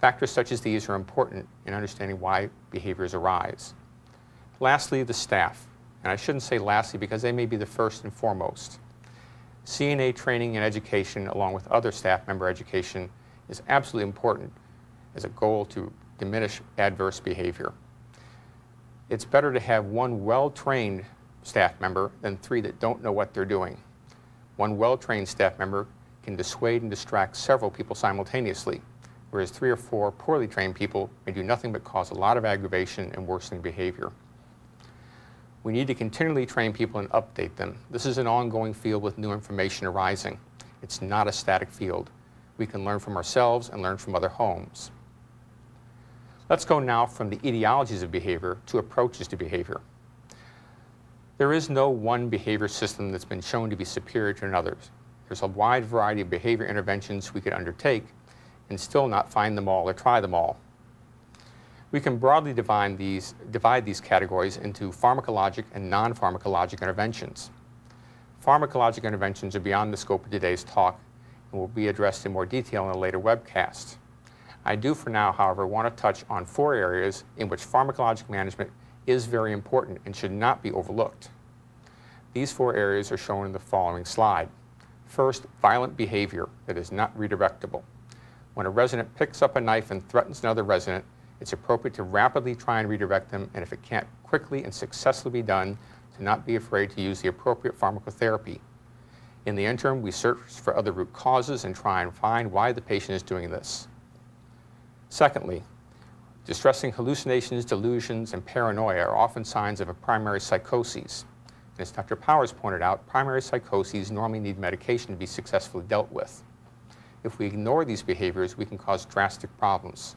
Factors such as these are important in understanding why behaviors arise. Lastly, the staff. And I shouldn't say lastly because they may be the first and foremost. CNA training and education, along with other staff member education, is absolutely important as a goal to diminish adverse behavior. It's better to have one well-trained staff member than three that don't know what they're doing. One well-trained staff member can dissuade and distract several people simultaneously whereas three or four poorly trained people may do nothing but cause a lot of aggravation and worsening behavior. We need to continually train people and update them. This is an ongoing field with new information arising. It's not a static field. We can learn from ourselves and learn from other homes. Let's go now from the etiologies of behavior to approaches to behavior. There is no one behavior system that's been shown to be superior to another. There's a wide variety of behavior interventions we could undertake, and still not find them all or try them all. We can broadly divide these, divide these categories into pharmacologic and non-pharmacologic interventions. Pharmacologic interventions are beyond the scope of today's talk and will be addressed in more detail in a later webcast. I do for now, however, want to touch on four areas in which pharmacologic management is very important and should not be overlooked. These four areas are shown in the following slide. First, violent behavior that is not redirectable. When a resident picks up a knife and threatens another resident, it's appropriate to rapidly try and redirect them, and if it can't quickly and successfully be done, to not be afraid to use the appropriate pharmacotherapy. In the interim, we search for other root causes and try and find why the patient is doing this. Secondly, distressing hallucinations, delusions, and paranoia are often signs of a primary psychosis. And as Dr. Powers pointed out, primary psychoses normally need medication to be successfully dealt with. If we ignore these behaviors, we can cause drastic problems.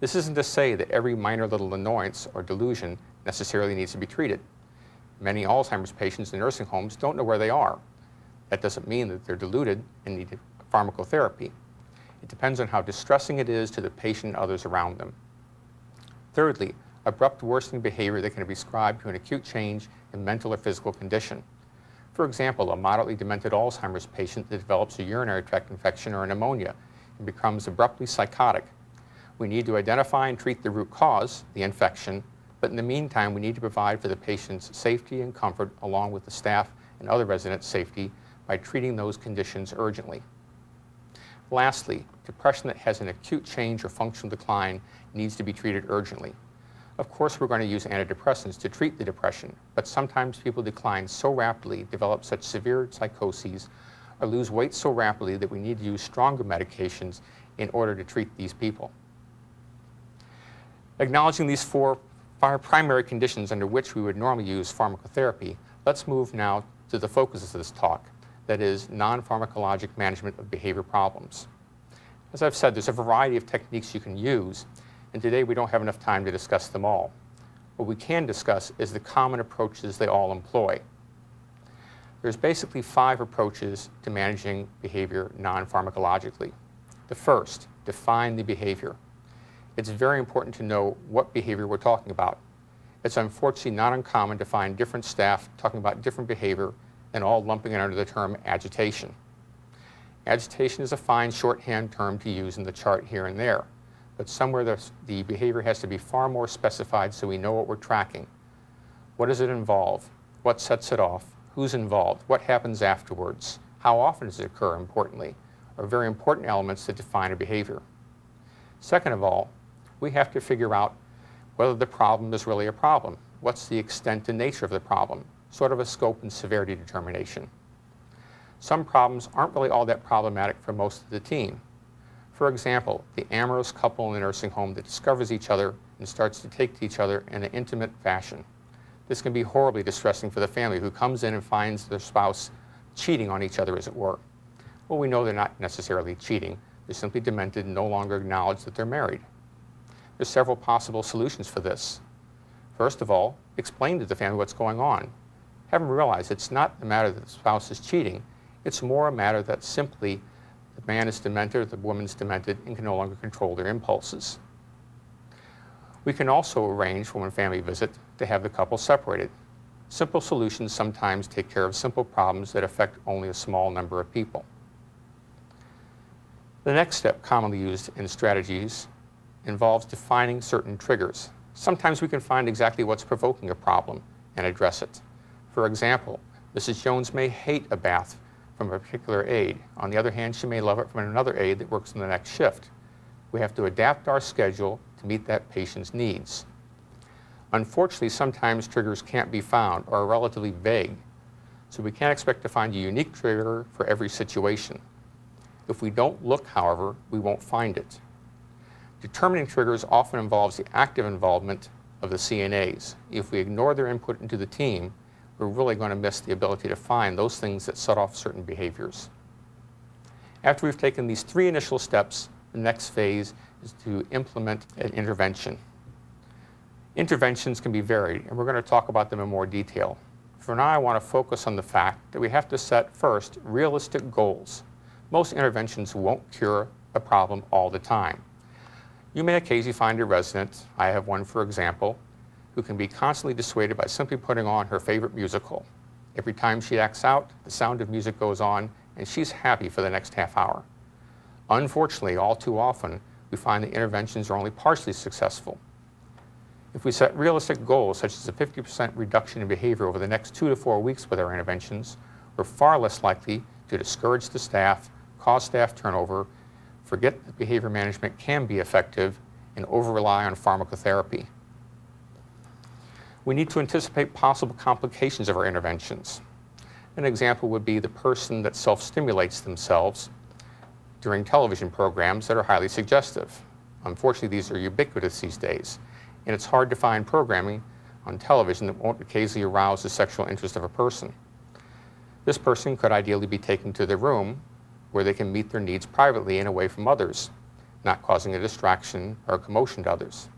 This isn't to say that every minor little annoyance or delusion necessarily needs to be treated. Many Alzheimer's patients in nursing homes don't know where they are. That doesn't mean that they're deluded and need pharmacotherapy. It depends on how distressing it is to the patient and others around them. Thirdly, abrupt worsening behavior that can be ascribed to an acute change in mental or physical condition. For example, a moderately demented Alzheimer's patient that develops a urinary tract infection or a pneumonia and becomes abruptly psychotic. We need to identify and treat the root cause, the infection, but in the meantime, we need to provide for the patient's safety and comfort along with the staff and other residents' safety by treating those conditions urgently. Lastly, depression that has an acute change or functional decline needs to be treated urgently. Of course, we're going to use antidepressants to treat the depression, but sometimes people decline so rapidly, develop such severe psychoses, or lose weight so rapidly that we need to use stronger medications in order to treat these people. Acknowledging these four primary conditions under which we would normally use pharmacotherapy, let's move now to the focus of this talk, that is non-pharmacologic management of behavior problems. As I've said, there's a variety of techniques you can use, and today we don't have enough time to discuss them all. What we can discuss is the common approaches they all employ. There's basically five approaches to managing behavior non-pharmacologically. The first, define the behavior. It's very important to know what behavior we're talking about. It's unfortunately not uncommon to find different staff talking about different behavior and all lumping it under the term agitation. Agitation is a fine shorthand term to use in the chart here and there but somewhere the, the behavior has to be far more specified so we know what we're tracking. What does it involve? What sets it off? Who's involved? What happens afterwards? How often does it occur, importantly, are very important elements that define a behavior. Second of all, we have to figure out whether the problem is really a problem. What's the extent and nature of the problem? Sort of a scope and severity determination. Some problems aren't really all that problematic for most of the team. For example, the amorous couple in a nursing home that discovers each other and starts to take to each other in an intimate fashion. This can be horribly distressing for the family who comes in and finds their spouse cheating on each other, as it were. Well, we know they're not necessarily cheating. They're simply demented and no longer acknowledge that they're married. There's several possible solutions for this. First of all, explain to the family what's going on. Have them realize it's not a matter that the spouse is cheating. It's more a matter that simply the man is demented, the woman's demented, and can no longer control their impulses. We can also arrange for one family visit to have the couple separated. Simple solutions sometimes take care of simple problems that affect only a small number of people. The next step commonly used in strategies involves defining certain triggers. Sometimes we can find exactly what's provoking a problem and address it. For example, Mrs. Jones may hate a bath from a particular aide. On the other hand, she may love it from another aide that works in the next shift. We have to adapt our schedule to meet that patient's needs. Unfortunately, sometimes triggers can't be found or are relatively vague, so we can't expect to find a unique trigger for every situation. If we don't look, however, we won't find it. Determining triggers often involves the active involvement of the CNAs. If we ignore their input into the team, we're really going to miss the ability to find those things that set off certain behaviors. After we've taken these three initial steps, the next phase is to implement an intervention. Interventions can be varied, and we're going to talk about them in more detail. For now, I want to focus on the fact that we have to set first realistic goals. Most interventions won't cure a problem all the time. You may occasionally find a resident, I have one for example, who can be constantly dissuaded by simply putting on her favorite musical. Every time she acts out, the sound of music goes on, and she's happy for the next half hour. Unfortunately, all too often, we find that interventions are only partially successful. If we set realistic goals, such as a 50% reduction in behavior over the next two to four weeks with our interventions, we're far less likely to discourage the staff, cause staff turnover, forget that behavior management can be effective, and over-rely on pharmacotherapy. We need to anticipate possible complications of our interventions. An example would be the person that self-stimulates themselves during television programs that are highly suggestive. Unfortunately, these are ubiquitous these days, and it's hard to find programming on television that won't occasionally arouse the sexual interest of a person. This person could ideally be taken to their room where they can meet their needs privately and away from others, not causing a distraction or a commotion to others.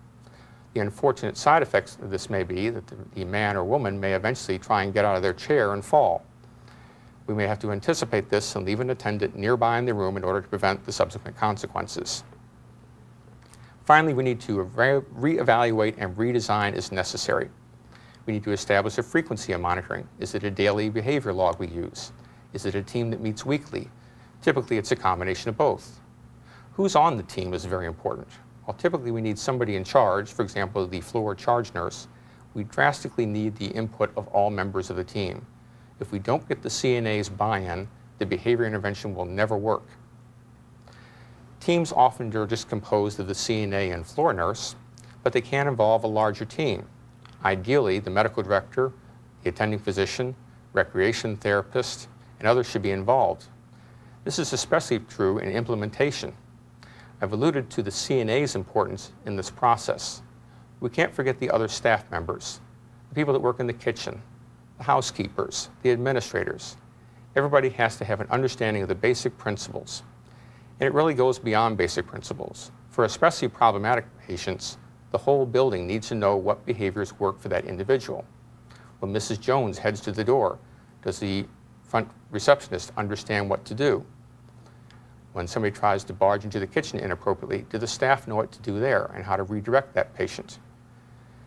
The unfortunate side effects of this may be that the, the man or woman may eventually try and get out of their chair and fall. We may have to anticipate this and leave an attendant nearby in the room in order to prevent the subsequent consequences. Finally, we need to re-evaluate and redesign as necessary. We need to establish a frequency of monitoring. Is it a daily behavior log we use? Is it a team that meets weekly? Typically, it's a combination of both. Who's on the team is very important. While typically we need somebody in charge, for example, the floor charge nurse, we drastically need the input of all members of the team. If we don't get the CNA's buy-in, the behavior intervention will never work. Teams often are just composed of the CNA and floor nurse, but they can involve a larger team. Ideally, the medical director, the attending physician, recreation therapist, and others should be involved. This is especially true in implementation. I've alluded to the CNA's importance in this process. We can't forget the other staff members, the people that work in the kitchen, the housekeepers, the administrators. Everybody has to have an understanding of the basic principles. And it really goes beyond basic principles. For especially problematic patients, the whole building needs to know what behaviors work for that individual. When Mrs. Jones heads to the door, does the front receptionist understand what to do? When somebody tries to barge into the kitchen inappropriately, do the staff know what to do there and how to redirect that patient?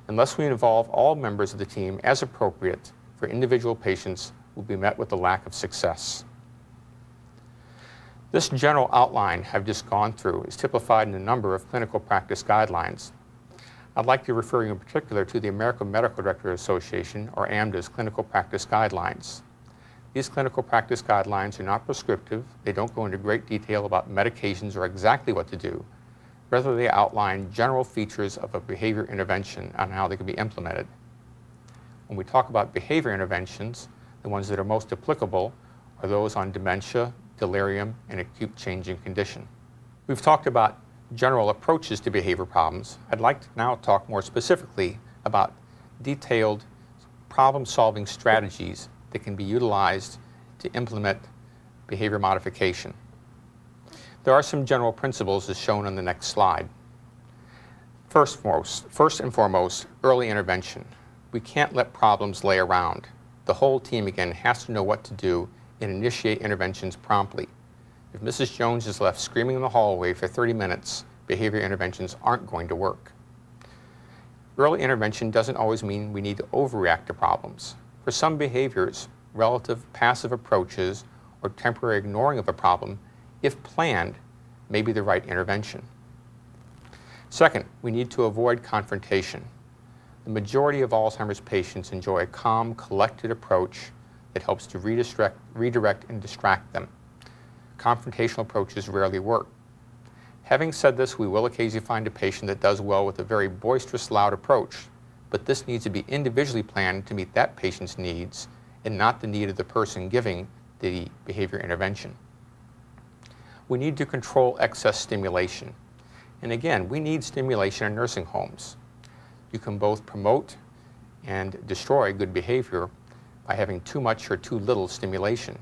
Unless we involve all members of the team as appropriate for individual patients, we'll be met with a lack of success. This general outline I've just gone through is typified in a number of clinical practice guidelines. I'd like to refer you in particular to the American Medical Directors Association, or AMDA's clinical practice guidelines. These clinical practice guidelines are not prescriptive. They don't go into great detail about medications or exactly what to do. Rather, they outline general features of a behavior intervention and how they can be implemented. When we talk about behavior interventions, the ones that are most applicable are those on dementia, delirium, and acute changing condition. We've talked about general approaches to behavior problems. I'd like to now talk more specifically about detailed problem-solving strategies that can be utilized to implement behavior modification. There are some general principles as shown on the next slide. First, foremost, first and foremost, early intervention. We can't let problems lay around. The whole team, again, has to know what to do and initiate interventions promptly. If Mrs. Jones is left screaming in the hallway for 30 minutes, behavior interventions aren't going to work. Early intervention doesn't always mean we need to overreact to problems. For some behaviors, relative passive approaches or temporary ignoring of a problem, if planned, may be the right intervention. Second, we need to avoid confrontation. The majority of Alzheimer's patients enjoy a calm, collected approach that helps to redirect, redirect and distract them. Confrontational approaches rarely work. Having said this, we will occasionally find a patient that does well with a very boisterous, loud approach, but this needs to be individually planned to meet that patient's needs and not the need of the person giving the behavior intervention. We need to control excess stimulation. And again, we need stimulation in nursing homes. You can both promote and destroy good behavior by having too much or too little stimulation.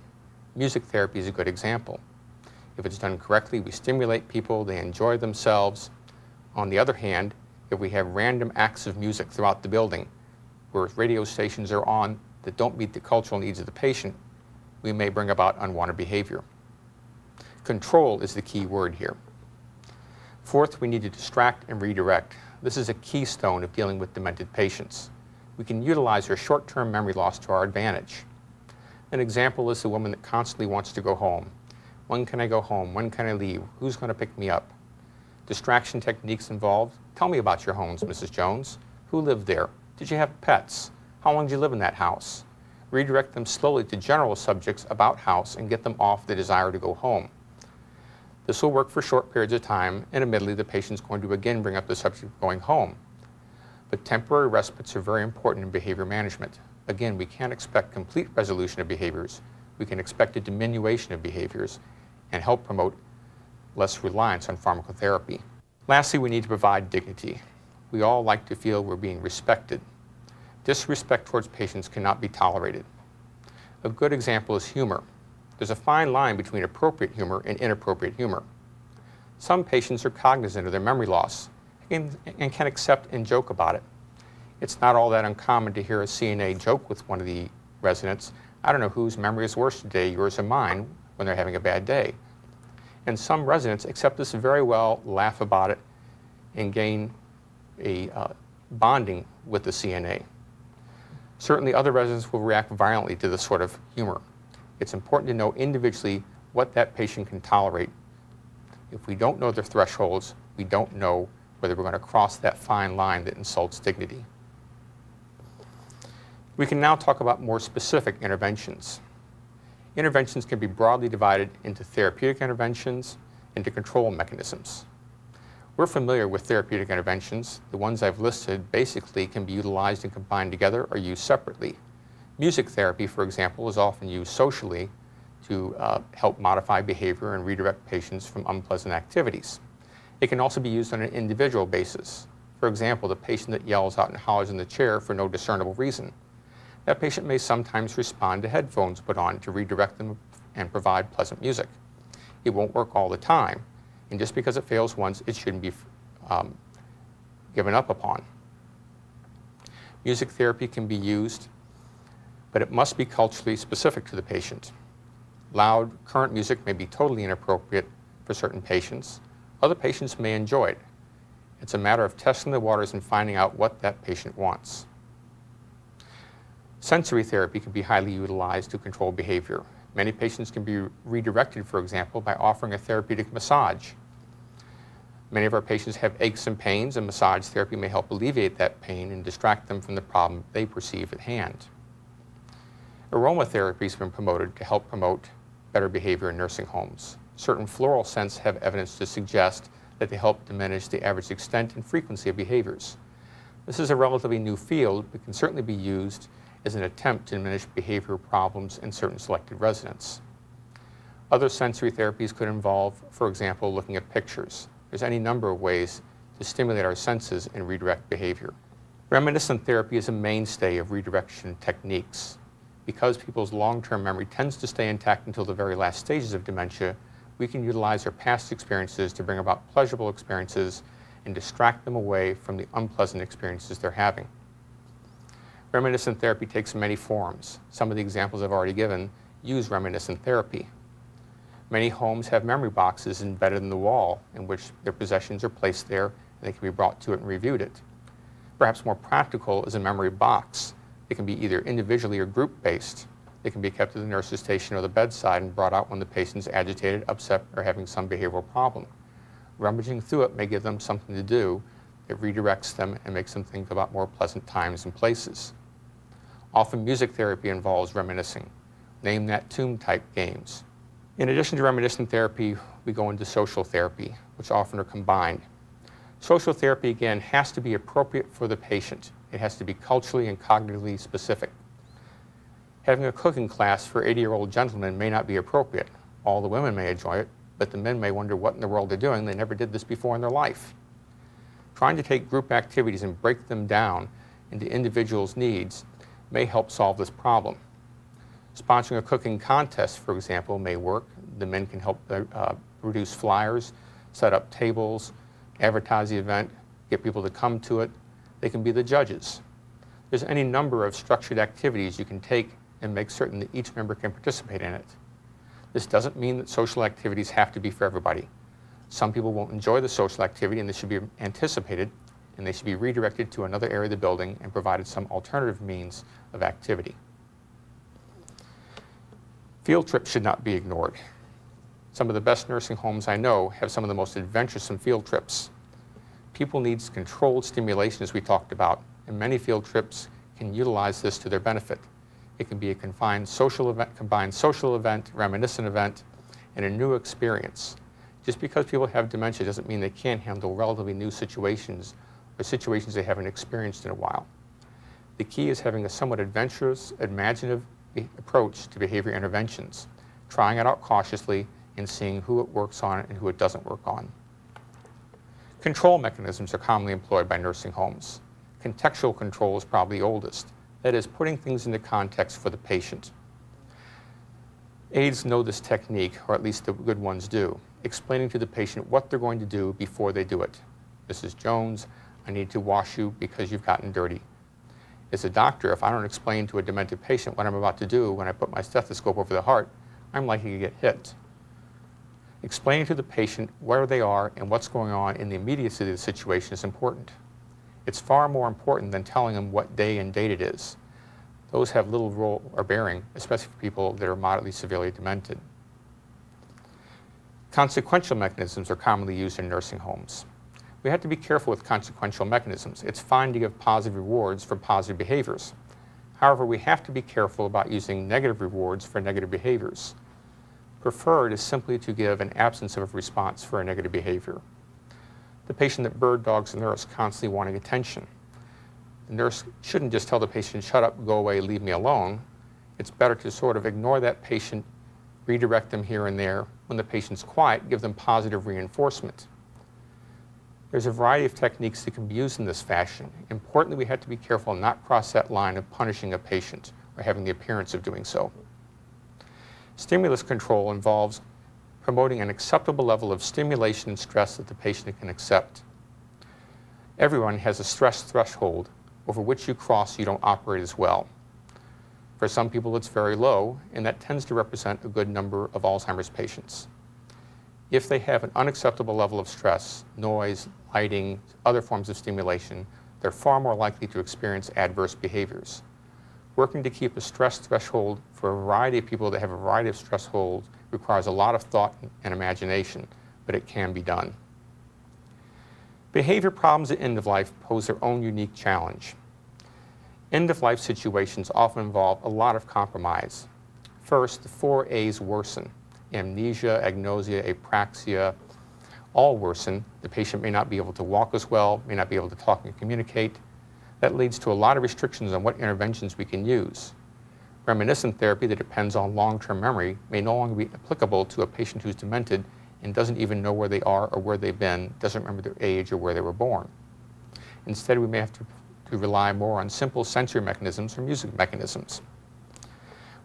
Music therapy is a good example. If it's done correctly, we stimulate people, they enjoy themselves. On the other hand, if we have random acts of music throughout the building, where radio stations are on that don't meet the cultural needs of the patient, we may bring about unwanted behavior. Control is the key word here. Fourth, we need to distract and redirect. This is a keystone of dealing with demented patients we can utilize her short-term memory loss to our advantage. An example is the woman that constantly wants to go home. When can I go home? When can I leave? Who's going to pick me up? Distraction techniques involved. Tell me about your homes, Mrs. Jones. Who lived there? Did you have pets? How long did you live in that house? Redirect them slowly to general subjects about house and get them off the desire to go home. This will work for short periods of time, and admittedly, the patient's going to again bring up the subject of going home. But temporary respites are very important in behavior management. Again, we can't expect complete resolution of behaviors. We can expect a diminution of behaviors and help promote less reliance on pharmacotherapy. Lastly, we need to provide dignity. We all like to feel we're being respected. Disrespect towards patients cannot be tolerated. A good example is humor. There's a fine line between appropriate humor and inappropriate humor. Some patients are cognizant of their memory loss and, and can accept and joke about it. It's not all that uncommon to hear a CNA joke with one of the residents I don't know whose memory is worse today, yours or mine, when they're having a bad day. And some residents accept this very well, laugh about it, and gain a uh, bonding with the CNA. Certainly other residents will react violently to this sort of humor. It's important to know individually what that patient can tolerate. If we don't know their thresholds, we don't know whether we're going to cross that fine line that insults dignity. We can now talk about more specific interventions. Interventions can be broadly divided into therapeutic interventions, into control mechanisms. We're familiar with therapeutic interventions. The ones I've listed basically can be utilized and combined together or used separately. Music therapy, for example, is often used socially to uh, help modify behavior and redirect patients from unpleasant activities. It can also be used on an individual basis. For example, the patient that yells out and hollers in the chair for no discernible reason. That patient may sometimes respond to headphones put on to redirect them and provide pleasant music. It won't work all the time, and just because it fails once, it shouldn't be um, given up upon. Music therapy can be used, but it must be culturally specific to the patient. Loud, current music may be totally inappropriate for certain patients. Other patients may enjoy it. It's a matter of testing the waters and finding out what that patient wants. Sensory therapy can be highly utilized to control behavior. Many patients can be redirected, for example, by offering a therapeutic massage. Many of our patients have aches and pains, and massage therapy may help alleviate that pain and distract them from the problem they perceive at hand. Aromatherapy has been promoted to help promote better behavior in nursing homes. Certain floral scents have evidence to suggest that they help diminish the average extent and frequency of behaviors. This is a relatively new field, but can certainly be used as an attempt to diminish behavioral problems in certain selected residents. Other sensory therapies could involve, for example, looking at pictures. There's any number of ways to stimulate our senses and redirect behavior. Reminiscent therapy is a mainstay of redirection techniques. Because people's long-term memory tends to stay intact until the very last stages of dementia, we can utilize their past experiences to bring about pleasurable experiences and distract them away from the unpleasant experiences they're having. Reminiscent therapy takes many forms. Some of the examples I've already given use reminiscent therapy. Many homes have memory boxes embedded in the wall in which their possessions are placed there and they can be brought to it and reviewed it. Perhaps more practical is a memory box. It can be either individually or group-based. It can be kept at the nurse's station or the bedside and brought out when the patient is agitated, upset, or having some behavioral problem. Rummaging through it may give them something to do It redirects them and makes them think about more pleasant times and places. Often music therapy involves reminiscing. Name that tune type games. In addition to reminiscent therapy, we go into social therapy, which often are combined. Social therapy, again, has to be appropriate for the patient. It has to be culturally and cognitively specific. Having a cooking class for 80-year-old gentlemen may not be appropriate. All the women may enjoy it, but the men may wonder what in the world they're doing. They never did this before in their life. Trying to take group activities and break them down into individuals' needs may help solve this problem. Sponsoring a cooking contest, for example, may work. The men can help uh, produce flyers, set up tables, advertise the event, get people to come to it. They can be the judges. There's any number of structured activities you can take and make certain that each member can participate in it. This doesn't mean that social activities have to be for everybody. Some people won't enjoy the social activity and this should be anticipated and they should be redirected to another area of the building and provided some alternative means of activity. Field trips should not be ignored. Some of the best nursing homes I know have some of the most adventuresome field trips. People need controlled stimulation, as we talked about, and many field trips can utilize this to their benefit. It can be a confined social event, combined social event, reminiscent event, and a new experience. Just because people have dementia doesn't mean they can't handle relatively new situations or situations they haven't experienced in a while. The key is having a somewhat adventurous, imaginative approach to behavior interventions, trying it out cautiously and seeing who it works on and who it doesn't work on. Control mechanisms are commonly employed by nursing homes. Contextual control is probably the oldest. That is, putting things into context for the patient. Aides know this technique, or at least the good ones do, explaining to the patient what they're going to do before they do it. Mrs. Jones, I need to wash you because you've gotten dirty. As a doctor, if I don't explain to a demented patient what I'm about to do when I put my stethoscope over the heart, I'm likely to get hit. Explaining to the patient where they are and what's going on in the immediacy of the situation is important. It's far more important than telling them what day and date it is. Those have little role or bearing, especially for people that are moderately severely demented. Consequential mechanisms are commonly used in nursing homes. We have to be careful with consequential mechanisms. It's fine to give positive rewards for positive behaviors. However, we have to be careful about using negative rewards for negative behaviors. Preferred is simply to give an absence of a response for a negative behavior. The patient that bird dogs the nurse constantly wanting attention. The nurse shouldn't just tell the patient, shut up, go away, leave me alone. It's better to sort of ignore that patient, redirect them here and there. When the patient's quiet, give them positive reinforcement. There's a variety of techniques that can be used in this fashion. Importantly, we have to be careful not cross that line of punishing a patient or having the appearance of doing so. Stimulus control involves promoting an acceptable level of stimulation and stress that the patient can accept. Everyone has a stress threshold over which you cross you don't operate as well. For some people, it's very low, and that tends to represent a good number of Alzheimer's patients. If they have an unacceptable level of stress, noise, lighting, other forms of stimulation, they're far more likely to experience adverse behaviors. Working to keep a stress threshold for a variety of people that have a variety of stress holds requires a lot of thought and imagination, but it can be done. Behavior problems at end of life pose their own unique challenge. End of life situations often involve a lot of compromise. First, the four A's worsen amnesia, agnosia, apraxia, all worsen. The patient may not be able to walk as well, may not be able to talk and communicate. That leads to a lot of restrictions on what interventions we can use. Reminiscent therapy that depends on long-term memory may no longer be applicable to a patient who's demented and doesn't even know where they are or where they've been, doesn't remember their age or where they were born. Instead, we may have to, to rely more on simple sensory mechanisms or music mechanisms.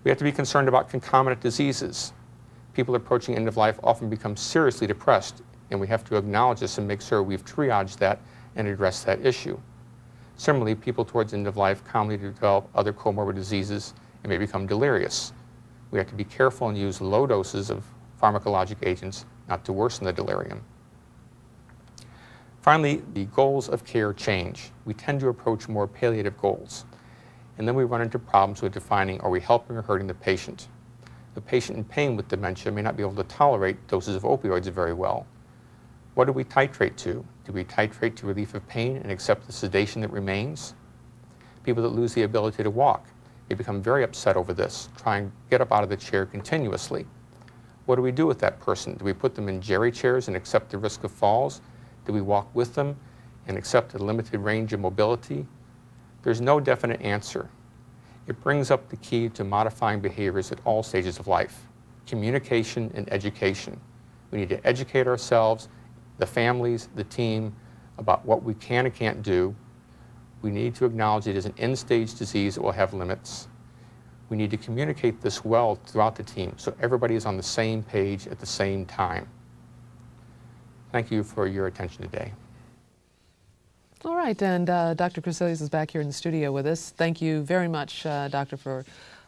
We have to be concerned about concomitant diseases. People approaching end of life often become seriously depressed, and we have to acknowledge this and make sure we've triaged that and addressed that issue. Similarly, people towards end of life commonly develop other comorbid diseases and may become delirious. We have to be careful and use low doses of pharmacologic agents not to worsen the delirium. Finally, the goals of care change. We tend to approach more palliative goals. And then we run into problems with defining are we helping or hurting the patient? The patient in pain with dementia may not be able to tolerate doses of opioids very well. What do we titrate to? Do we titrate to relief of pain and accept the sedation that remains? People that lose the ability to walk, they become very upset over this, try and get up out of the chair continuously. What do we do with that person? Do we put them in geri chairs and accept the risk of falls? Do we walk with them and accept a limited range of mobility? There's no definite answer. It brings up the key to modifying behaviors at all stages of life, communication and education. We need to educate ourselves, the families, the team, about what we can and can't do. We need to acknowledge it is an end-stage disease that will have limits. We need to communicate this well throughout the team so everybody is on the same page at the same time. Thank you for your attention today. All right, and uh, Dr. Crecelius is back here in the studio with us. Thank you very much, uh, Doctor, for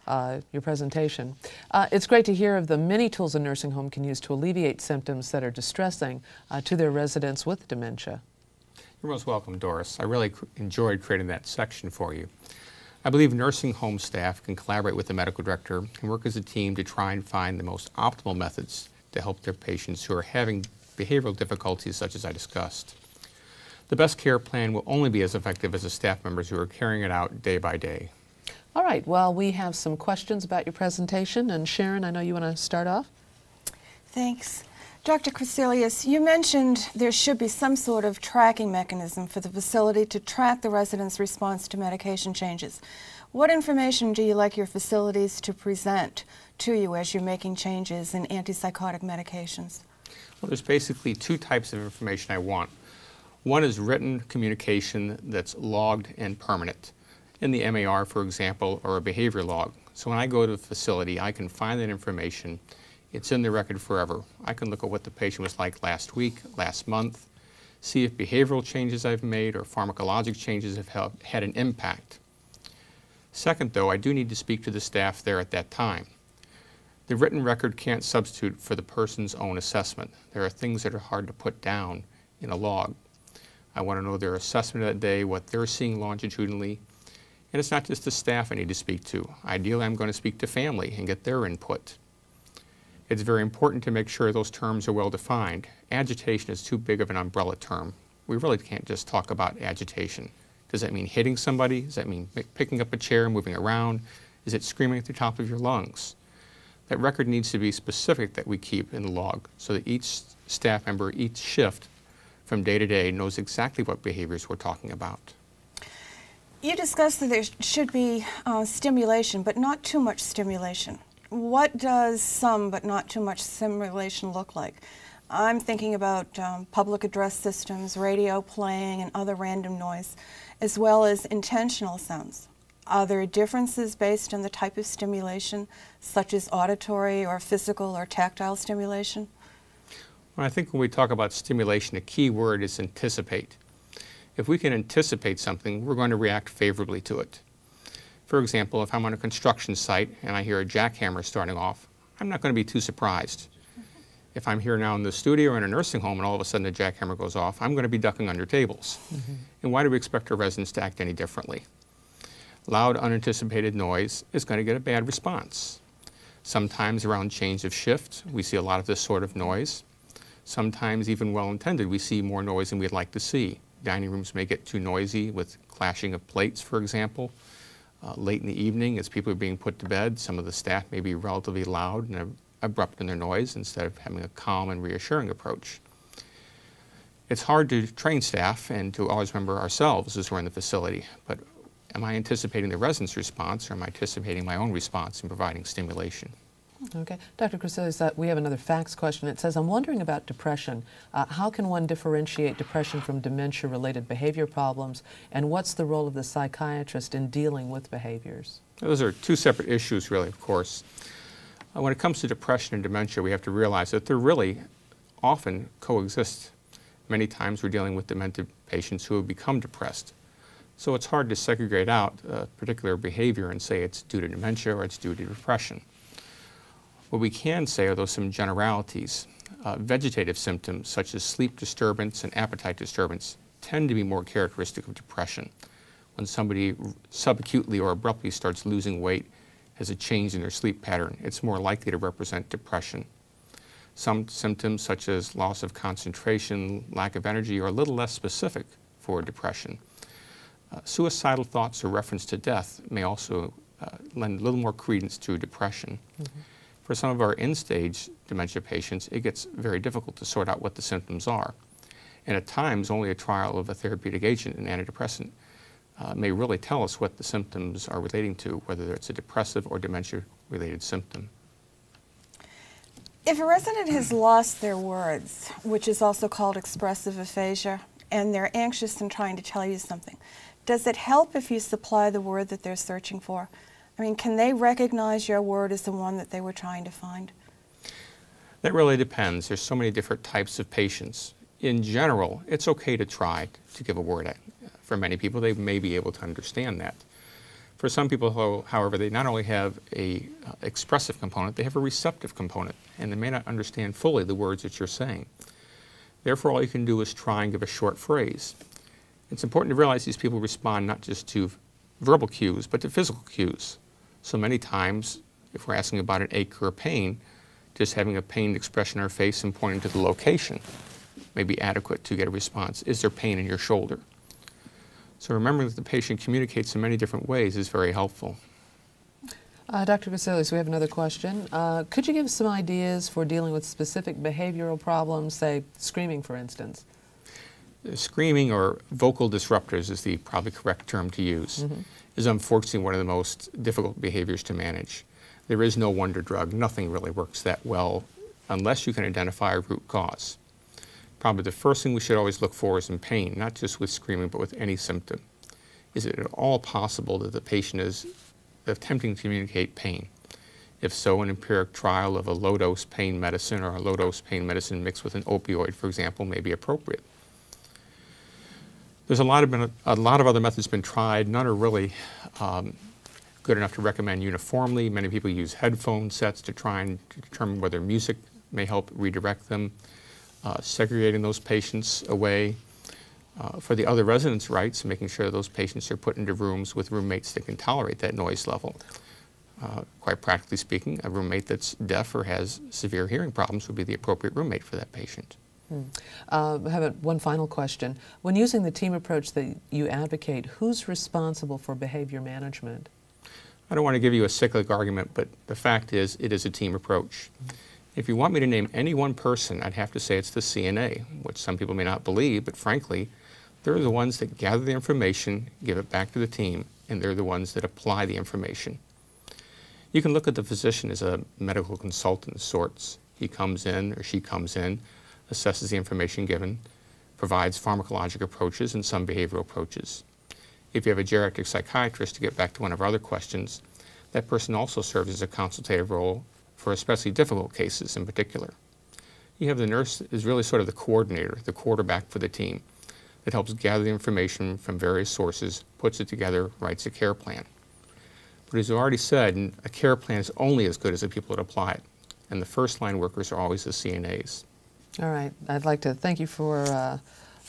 uh, your presentation. Uh, it's great to hear of the many tools a nursing home can use to alleviate symptoms that are distressing uh, to their residents with dementia. You're most welcome, Doris. I really enjoyed creating that section for you. I believe nursing home staff can collaborate with the medical director and work as a team to try and find the most optimal methods to help their patients who are having behavioral difficulties such as I discussed. The best care plan will only be as effective as the staff members who are carrying it out day by day. All right, well, we have some questions about your presentation, and Sharon, I know you want to start off. Thanks. Dr. Crecelius, you mentioned there should be some sort of tracking mechanism for the facility to track the resident's response to medication changes. What information do you like your facilities to present to you as you're making changes in antipsychotic medications? Well, there's basically two types of information I want. One is written communication that's logged and permanent. In the MAR, for example, or a behavior log. So when I go to the facility, I can find that information it's in the record forever. I can look at what the patient was like last week, last month, see if behavioral changes I've made or pharmacologic changes have had an impact. Second, though, I do need to speak to the staff there at that time. The written record can't substitute for the person's own assessment. There are things that are hard to put down in a log. I want to know their assessment of that day, what they're seeing longitudinally. And it's not just the staff I need to speak to. Ideally, I'm going to speak to family and get their input. It's very important to make sure those terms are well defined. Agitation is too big of an umbrella term. We really can't just talk about agitation. Does that mean hitting somebody? Does that mean picking up a chair, moving around? Is it screaming at the top of your lungs? That record needs to be specific that we keep in the log so that each staff member, each shift from day to day knows exactly what behaviors we're talking about. You discussed that there should be uh, stimulation, but not too much stimulation. What does some but not too much stimulation look like? I'm thinking about um, public address systems, radio playing, and other random noise, as well as intentional sounds. Are there differences based on the type of stimulation, such as auditory or physical or tactile stimulation? Well, I think when we talk about stimulation, a key word is anticipate. If we can anticipate something, we're going to react favorably to it. For example, if I'm on a construction site and I hear a jackhammer starting off, I'm not going to be too surprised. If I'm here now in the studio or in a nursing home and all of a sudden the jackhammer goes off, I'm going to be ducking under tables. Mm -hmm. And why do we expect our residents to act any differently? Loud, unanticipated noise is going to get a bad response. Sometimes around change of shift, we see a lot of this sort of noise. Sometimes, even well intended, we see more noise than we'd like to see. Dining rooms may get too noisy with clashing of plates, for example. Uh, late in the evening, as people are being put to bed, some of the staff may be relatively loud and abrupt in their noise instead of having a calm and reassuring approach. It's hard to train staff and to always remember ourselves as we're in the facility, but am I anticipating the resident's response or am I anticipating my own response in providing stimulation? Okay. Dr. Crecelius, uh, we have another fax question. It says, I'm wondering about depression. Uh, how can one differentiate depression from dementia-related behavior problems, and what's the role of the psychiatrist in dealing with behaviors? Those are two separate issues, really, of course. Uh, when it comes to depression and dementia, we have to realize that they're really often coexist. Many times we're dealing with demented patients who have become depressed. So it's hard to segregate out a particular behavior and say it's due to dementia or it's due to depression. What we can say are those some generalities. Uh, vegetative symptoms such as sleep disturbance and appetite disturbance tend to be more characteristic of depression. When somebody subacutely or abruptly starts losing weight, has a change in their sleep pattern, it's more likely to represent depression. Some symptoms such as loss of concentration, lack of energy are a little less specific for depression. Uh, suicidal thoughts or reference to death may also uh, lend a little more credence to depression. Mm -hmm. For some of our end-stage dementia patients, it gets very difficult to sort out what the symptoms are. And at times, only a trial of a therapeutic agent, an antidepressant, uh, may really tell us what the symptoms are relating to, whether it's a depressive or dementia-related symptom. If a resident has lost their words, which is also called expressive aphasia, and they're anxious and trying to tell you something, does it help if you supply the word that they're searching for? I mean, can they recognize your word as the one that they were trying to find? That really depends. There's so many different types of patients. In general, it's okay to try to give a word. For many people, they may be able to understand that. For some people, however, they not only have a uh, expressive component, they have a receptive component, and they may not understand fully the words that you're saying. Therefore, all you can do is try and give a short phrase. It's important to realize these people respond not just to verbal cues, but to physical cues. So many times, if we're asking about an ache or a pain, just having a pained expression on our face and pointing to the location may be adequate to get a response. Is there pain in your shoulder? So remembering that the patient communicates in many different ways is very helpful. Uh, Dr. Crecelius, we have another question. Uh, could you give some ideas for dealing with specific behavioral problems, say screaming, for instance? Screaming or vocal disruptors is the probably correct term to use. Mm -hmm is unfortunately one of the most difficult behaviors to manage. There is no wonder drug. Nothing really works that well unless you can identify a root cause. Probably the first thing we should always look for is in pain, not just with screaming, but with any symptom. Is it at all possible that the patient is attempting to communicate pain? If so, an empiric trial of a low-dose pain medicine or a low-dose pain medicine mixed with an opioid, for example, may be appropriate. There's a lot of been a, lot of other methods been tried. None are really um, good enough to recommend uniformly. Many people use headphone sets to try and determine whether music may help redirect them, uh, segregating those patients away. Uh, for the other residents' rights, making sure those patients are put into rooms with roommates that can tolerate that noise level. Uh, quite practically speaking, a roommate that's deaf or has severe hearing problems would be the appropriate roommate for that patient. Hmm. Uh, I have one final question. When using the team approach that you advocate, who's responsible for behavior management? I don't want to give you a cyclic argument, but the fact is it is a team approach. If you want me to name any one person, I'd have to say it's the CNA, which some people may not believe, but frankly, they're the ones that gather the information, give it back to the team, and they're the ones that apply the information. You can look at the physician as a medical consultant of sorts. He comes in or she comes in, assesses the information given, provides pharmacologic approaches and some behavioral approaches. If you have a geriatric psychiatrist, to get back to one of our other questions, that person also serves as a consultative role for especially difficult cases in particular. You have the nurse is really sort of the coordinator, the quarterback for the team that helps gather the information from various sources, puts it together, writes a care plan. But as I've already said, a care plan is only as good as the people that apply it. And the first line workers are always the CNAs. All right. I'd like to thank you for uh,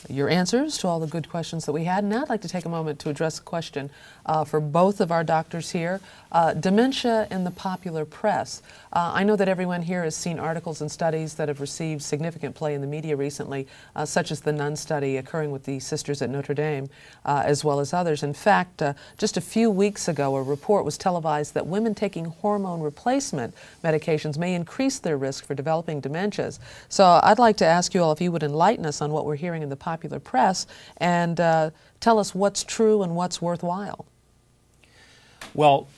your answers to all the good questions that we had. And now I'd like to take a moment to address a question uh, for both of our doctors here. Uh, dementia in the popular press. Uh, I know that everyone here has seen articles and studies that have received significant play in the media recently, uh, such as the Nun study occurring with the sisters at Notre Dame, uh, as well as others. In fact, uh, just a few weeks ago, a report was televised that women taking hormone replacement medications may increase their risk for developing dementias. So I'd like to ask you all if you would enlighten us on what we're hearing in the popular press and tell us what's true and what's worthwhile. Well,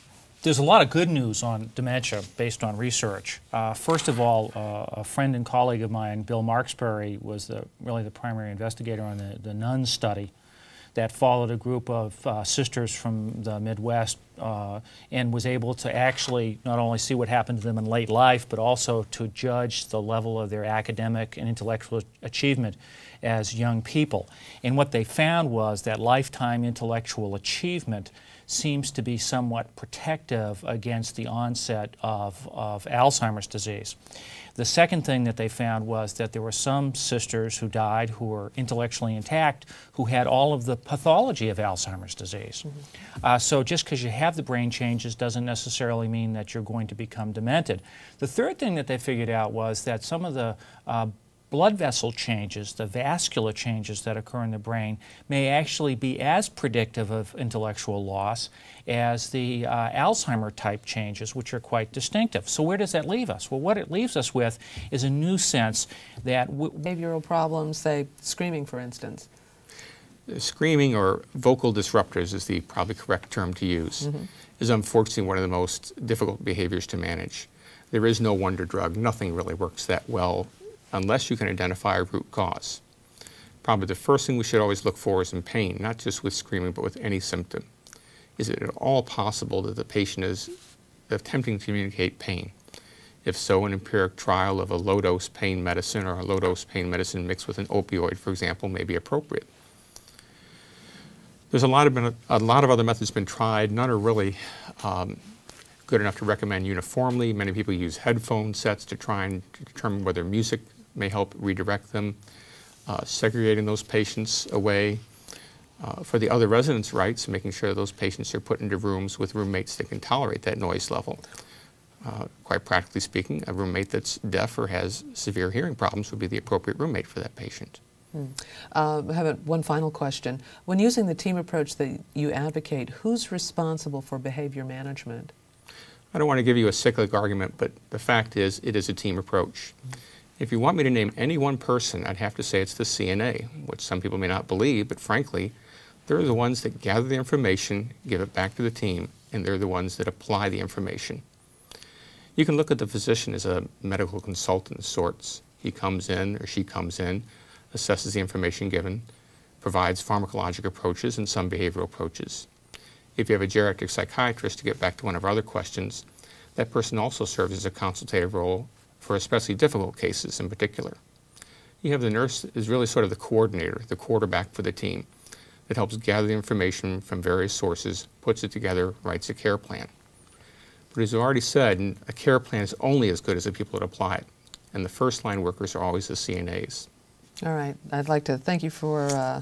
there's a lot of good news on dementia based on research. Uh, first of all, uh, a friend and colleague of mine, Bill Markesbery, was the, really the primary investigator on the, the NUN study that followed a group of uh, sisters from the Midwest uh, and was able to actually not only see what happened to them in late life, but also to judge the level of their academic and intellectual achievement as young people. And what they found was that lifetime intellectual achievement seems to be somewhat protective against the onset of, of Alzheimer's disease. The second thing that they found was that there were some sisters who died who were intellectually intact who had all of the pathology of Alzheimer's disease. Mm -hmm. uh, so just because you have the brain changes doesn't necessarily mean that you're going to become demented. The third thing that they figured out was that some of the uh, blood vessel changes, the vascular changes that occur in the brain, may actually be as predictive of intellectual loss as the uh, Alzheimer type changes, which are quite distinctive. So, where does that leave us? Well, what it leaves us with is a new sense that. Behavioral problems, say screaming, for instance. Screaming or vocal disruptors is the probably correct term to use, mm -hmm. is unfortunately one of the most difficult behaviors to manage. There is no wonder drug. Nothing really works that well unless you can identify a root cause. Probably the first thing we should always look for is in pain, not just with screaming, but with any symptom. Is it at all possible that the patient is attempting to communicate pain? If so, an empiric trial of a low-dose pain medicine or a low-dose pain medicine mixed with an opioid, for example, may be appropriate. There's a lot of, been, a lot of other methods been tried. None are really um, good enough to recommend uniformly. Many people use headphone sets to try and determine whether music may help redirect them, uh, segregating those patients away. Uh, for the other residents' rights, making sure those patients are put into rooms with roommates that can tolerate that noise level. Uh, quite practically speaking, a roommate that's deaf or has severe hearing problems would be the appropriate roommate for that patient. Hmm. Uh, I have one final question. When using the team approach that you advocate, who's responsible for behavior management? I don't want to give you a cyclic argument, but the fact is it is a team approach. Mm -hmm. If you want me to name any one person, I'd have to say it's the CNA, which some people may not believe, but frankly, they're the ones that gather the information, give it back to the team, and they're the ones that apply the information. You can look at the physician as a medical consultant of sorts. He comes in or she comes in, assesses the information given, provides pharmacologic approaches and some behavioral approaches. If you have a geriatric psychiatrist, to get back to one of our other questions, that person also serves as a consultative role for especially difficult cases in particular. You have the nurse is really sort of the coordinator, the quarterback for the team that helps gather the information from various sources, puts it together, writes a care plan. But as I've already said, a care plan is only as good as the people that apply it. And the first line workers are always the CNAs. All right. I'd like to thank you for uh,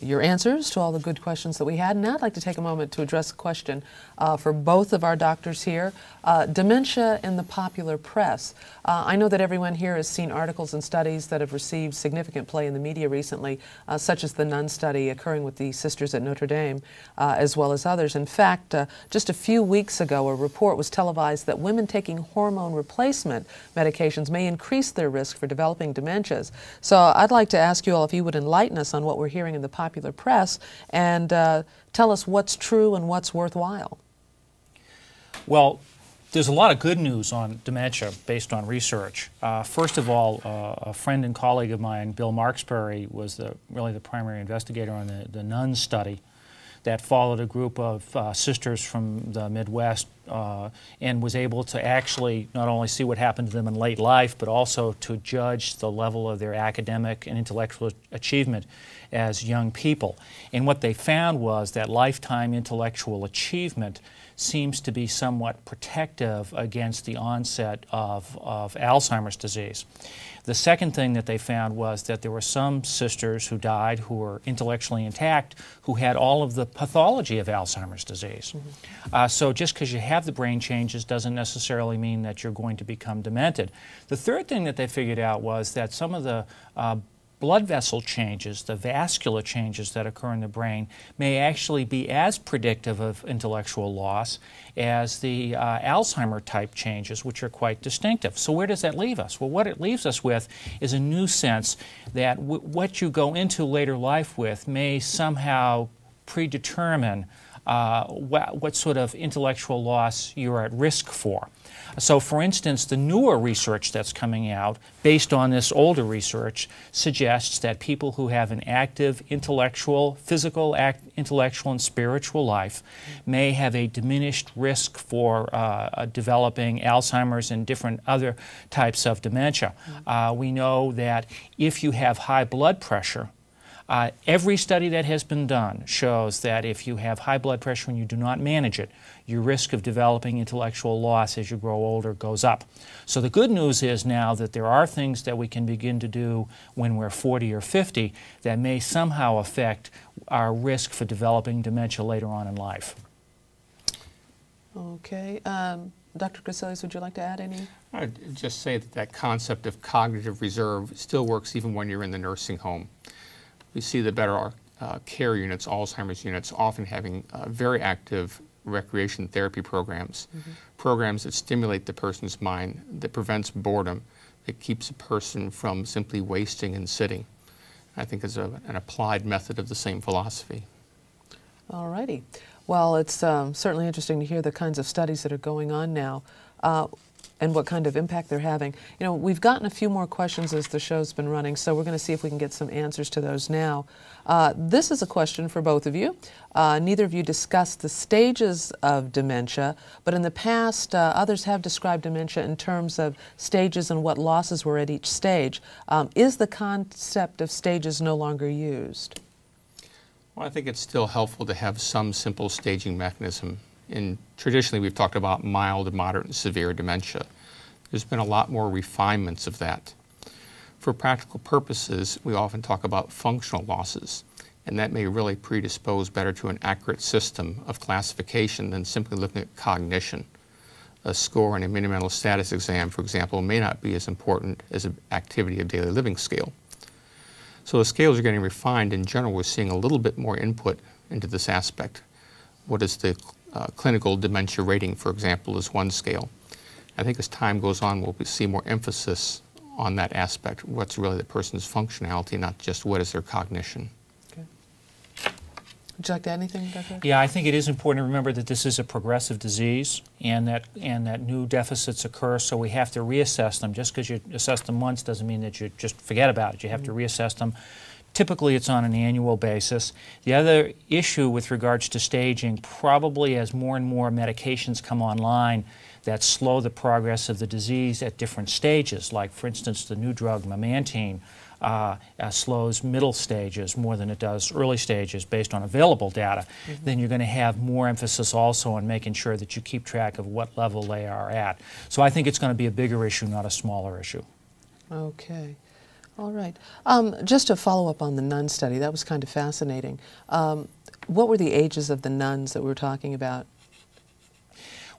your answers to all the good questions that we had. And I'd like to take a moment to address a question uh, for both of our doctors here. Uh, dementia in the popular press. Uh, I know that everyone here has seen articles and studies that have received significant play in the media recently, uh, such as the Nun study occurring with the Sisters at Notre Dame, uh, as well as others. In fact, uh, just a few weeks ago, a report was televised that women taking hormone replacement medications may increase their risk for developing dementias. So I'd like to ask you all if you would enlighten us on what we're hearing in the popular press and tell us what's true and what's worthwhile. Well, there's a lot of good news on dementia based on research. Uh, first of all, uh, a friend and colleague of mine, Bill Markesbery, was the, really the primary investigator on the, the NUN study that followed a group of uh, sisters from the Midwest uh, and was able to actually not only see what happened to them in late life, but also to judge the level of their academic and intellectual achievement as young people. And what they found was that lifetime intellectual achievement seems to be somewhat protective against the onset of, of Alzheimer's disease. The second thing that they found was that there were some sisters who died who were intellectually intact who had all of the pathology of Alzheimer's disease. Mm -hmm. uh, so just because you have the brain changes doesn't necessarily mean that you're going to become demented. The third thing that they figured out was that some of the uh, blood vessel changes, the vascular changes that occur in the brain, may actually be as predictive of intellectual loss as the uh, Alzheimer type changes, which are quite distinctive. So, where does that leave us? Well, what it leaves us with is a new sense that what you go into later life with may somehow predetermine uh, wh what sort of intellectual loss you're at risk for. So, for instance, the newer research that's coming out, based on this older research, suggests that people who have an active intellectual, physical, act, intellectual, and spiritual life may have a diminished risk for uh, uh developing Alzheimer's and different other types of dementia. Uh, we know that if you have high blood pressure, uh, every study that has been done shows that if you have high blood pressure and you do not manage it, your risk of developing intellectual loss as you grow older goes up. So the good news is now that there are things that we can begin to do when we're 40 or 50 that may somehow affect our risk for developing dementia later on in life. Okay. Um, Dr. Griselius, would you like to add any? I'd just say that that concept of cognitive reserve still works even when you're in the nursing home we see the better uh, care units, Alzheimer's units, often having uh, very active recreation therapy programs, mm -hmm. programs that stimulate the person's mind, that prevents boredom, that keeps a person from simply wasting and sitting. I think is a, an applied method of the same philosophy. All righty. Well, it's um, certainly interesting to hear the kinds of studies that are going on now. Uh, and what kind of impact they're having. You know, we've gotten a few more questions as the show's been running, so we're going to see if we can get some answers to those now. Uh, this is a question for both of you. Uh, neither of you discussed the stages of dementia, but in the past, uh, others have described dementia in terms of stages and what losses were at each stage. Um, is the concept of stages no longer used? Well, I think it's still helpful to have some simple staging mechanism in traditionally we've talked about mild, moderate, and severe dementia. There's been a lot more refinements of that. For practical purposes, we often talk about functional losses, and that may really predispose better to an accurate system of classification than simply looking at cognition. A score on a mini-mental status exam, for example, may not be as important as an activity of daily living scale. So the scales are getting refined. In general, we're seeing a little bit more input into this aspect. What is the uh, clinical dementia rating, for example, is one scale. I think as time goes on, we'll see more emphasis on that aspect, what's really the person's functionality, not just what is their cognition. Okay. Would you like to add anything, Dr. Yeah, I think it is important to remember that this is a progressive disease and that, and that new deficits occur, so we have to reassess them. Just because you assess them once doesn't mean that you just forget about it. You have mm -hmm. to reassess them Typically, it's on an annual basis. The other issue with regards to staging, probably as more and more medications come online that slow the progress of the disease at different stages, like, for instance, the new drug memantine, uh, uh, slows middle stages more than it does early stages based on available data, mm -hmm. then you're going to have more emphasis also on making sure that you keep track of what level they are at. So I think it's going to be a bigger issue, not a smaller issue. Okay. All right. Um, just to follow up on the nun study, that was kind of fascinating. Um, what were the ages of the nuns that we were talking about?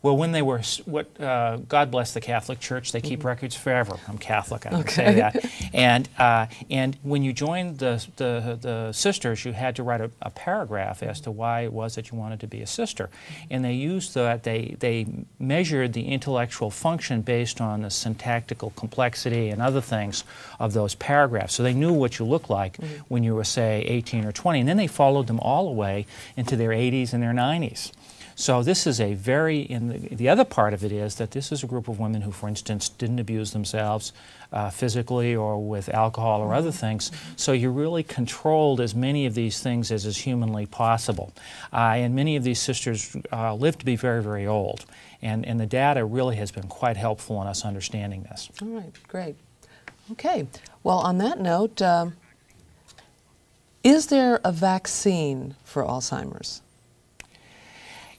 Well, when they were, what uh, God bless the Catholic Church, they keep mm -hmm. records forever. I'm Catholic, I can okay. say that. And uh, and when you joined the, the, the sisters, you had to write a, a, paragraph as to why it was that you wanted to be a sister. And they used that they they measured the intellectual function based on the syntactical complexity and other things of those paragraphs. So they knew what you looked like mm -hmm. when you were say 18 or 20, and then they followed them all the way into their 80s and their 90s. So this is a very, in the, the, other part of it is that this is a group of women who, for instance, didn't abuse themselves uh, physically or with alcohol or other things. So you really controlled as many of these things as is humanly possible. Uh, and many of these sisters uh, lived to be very, very old. And, and the data really has been quite helpful in us understanding this. All right, great. Okay, well, on that note, um, is there a vaccine for Alzheimer's?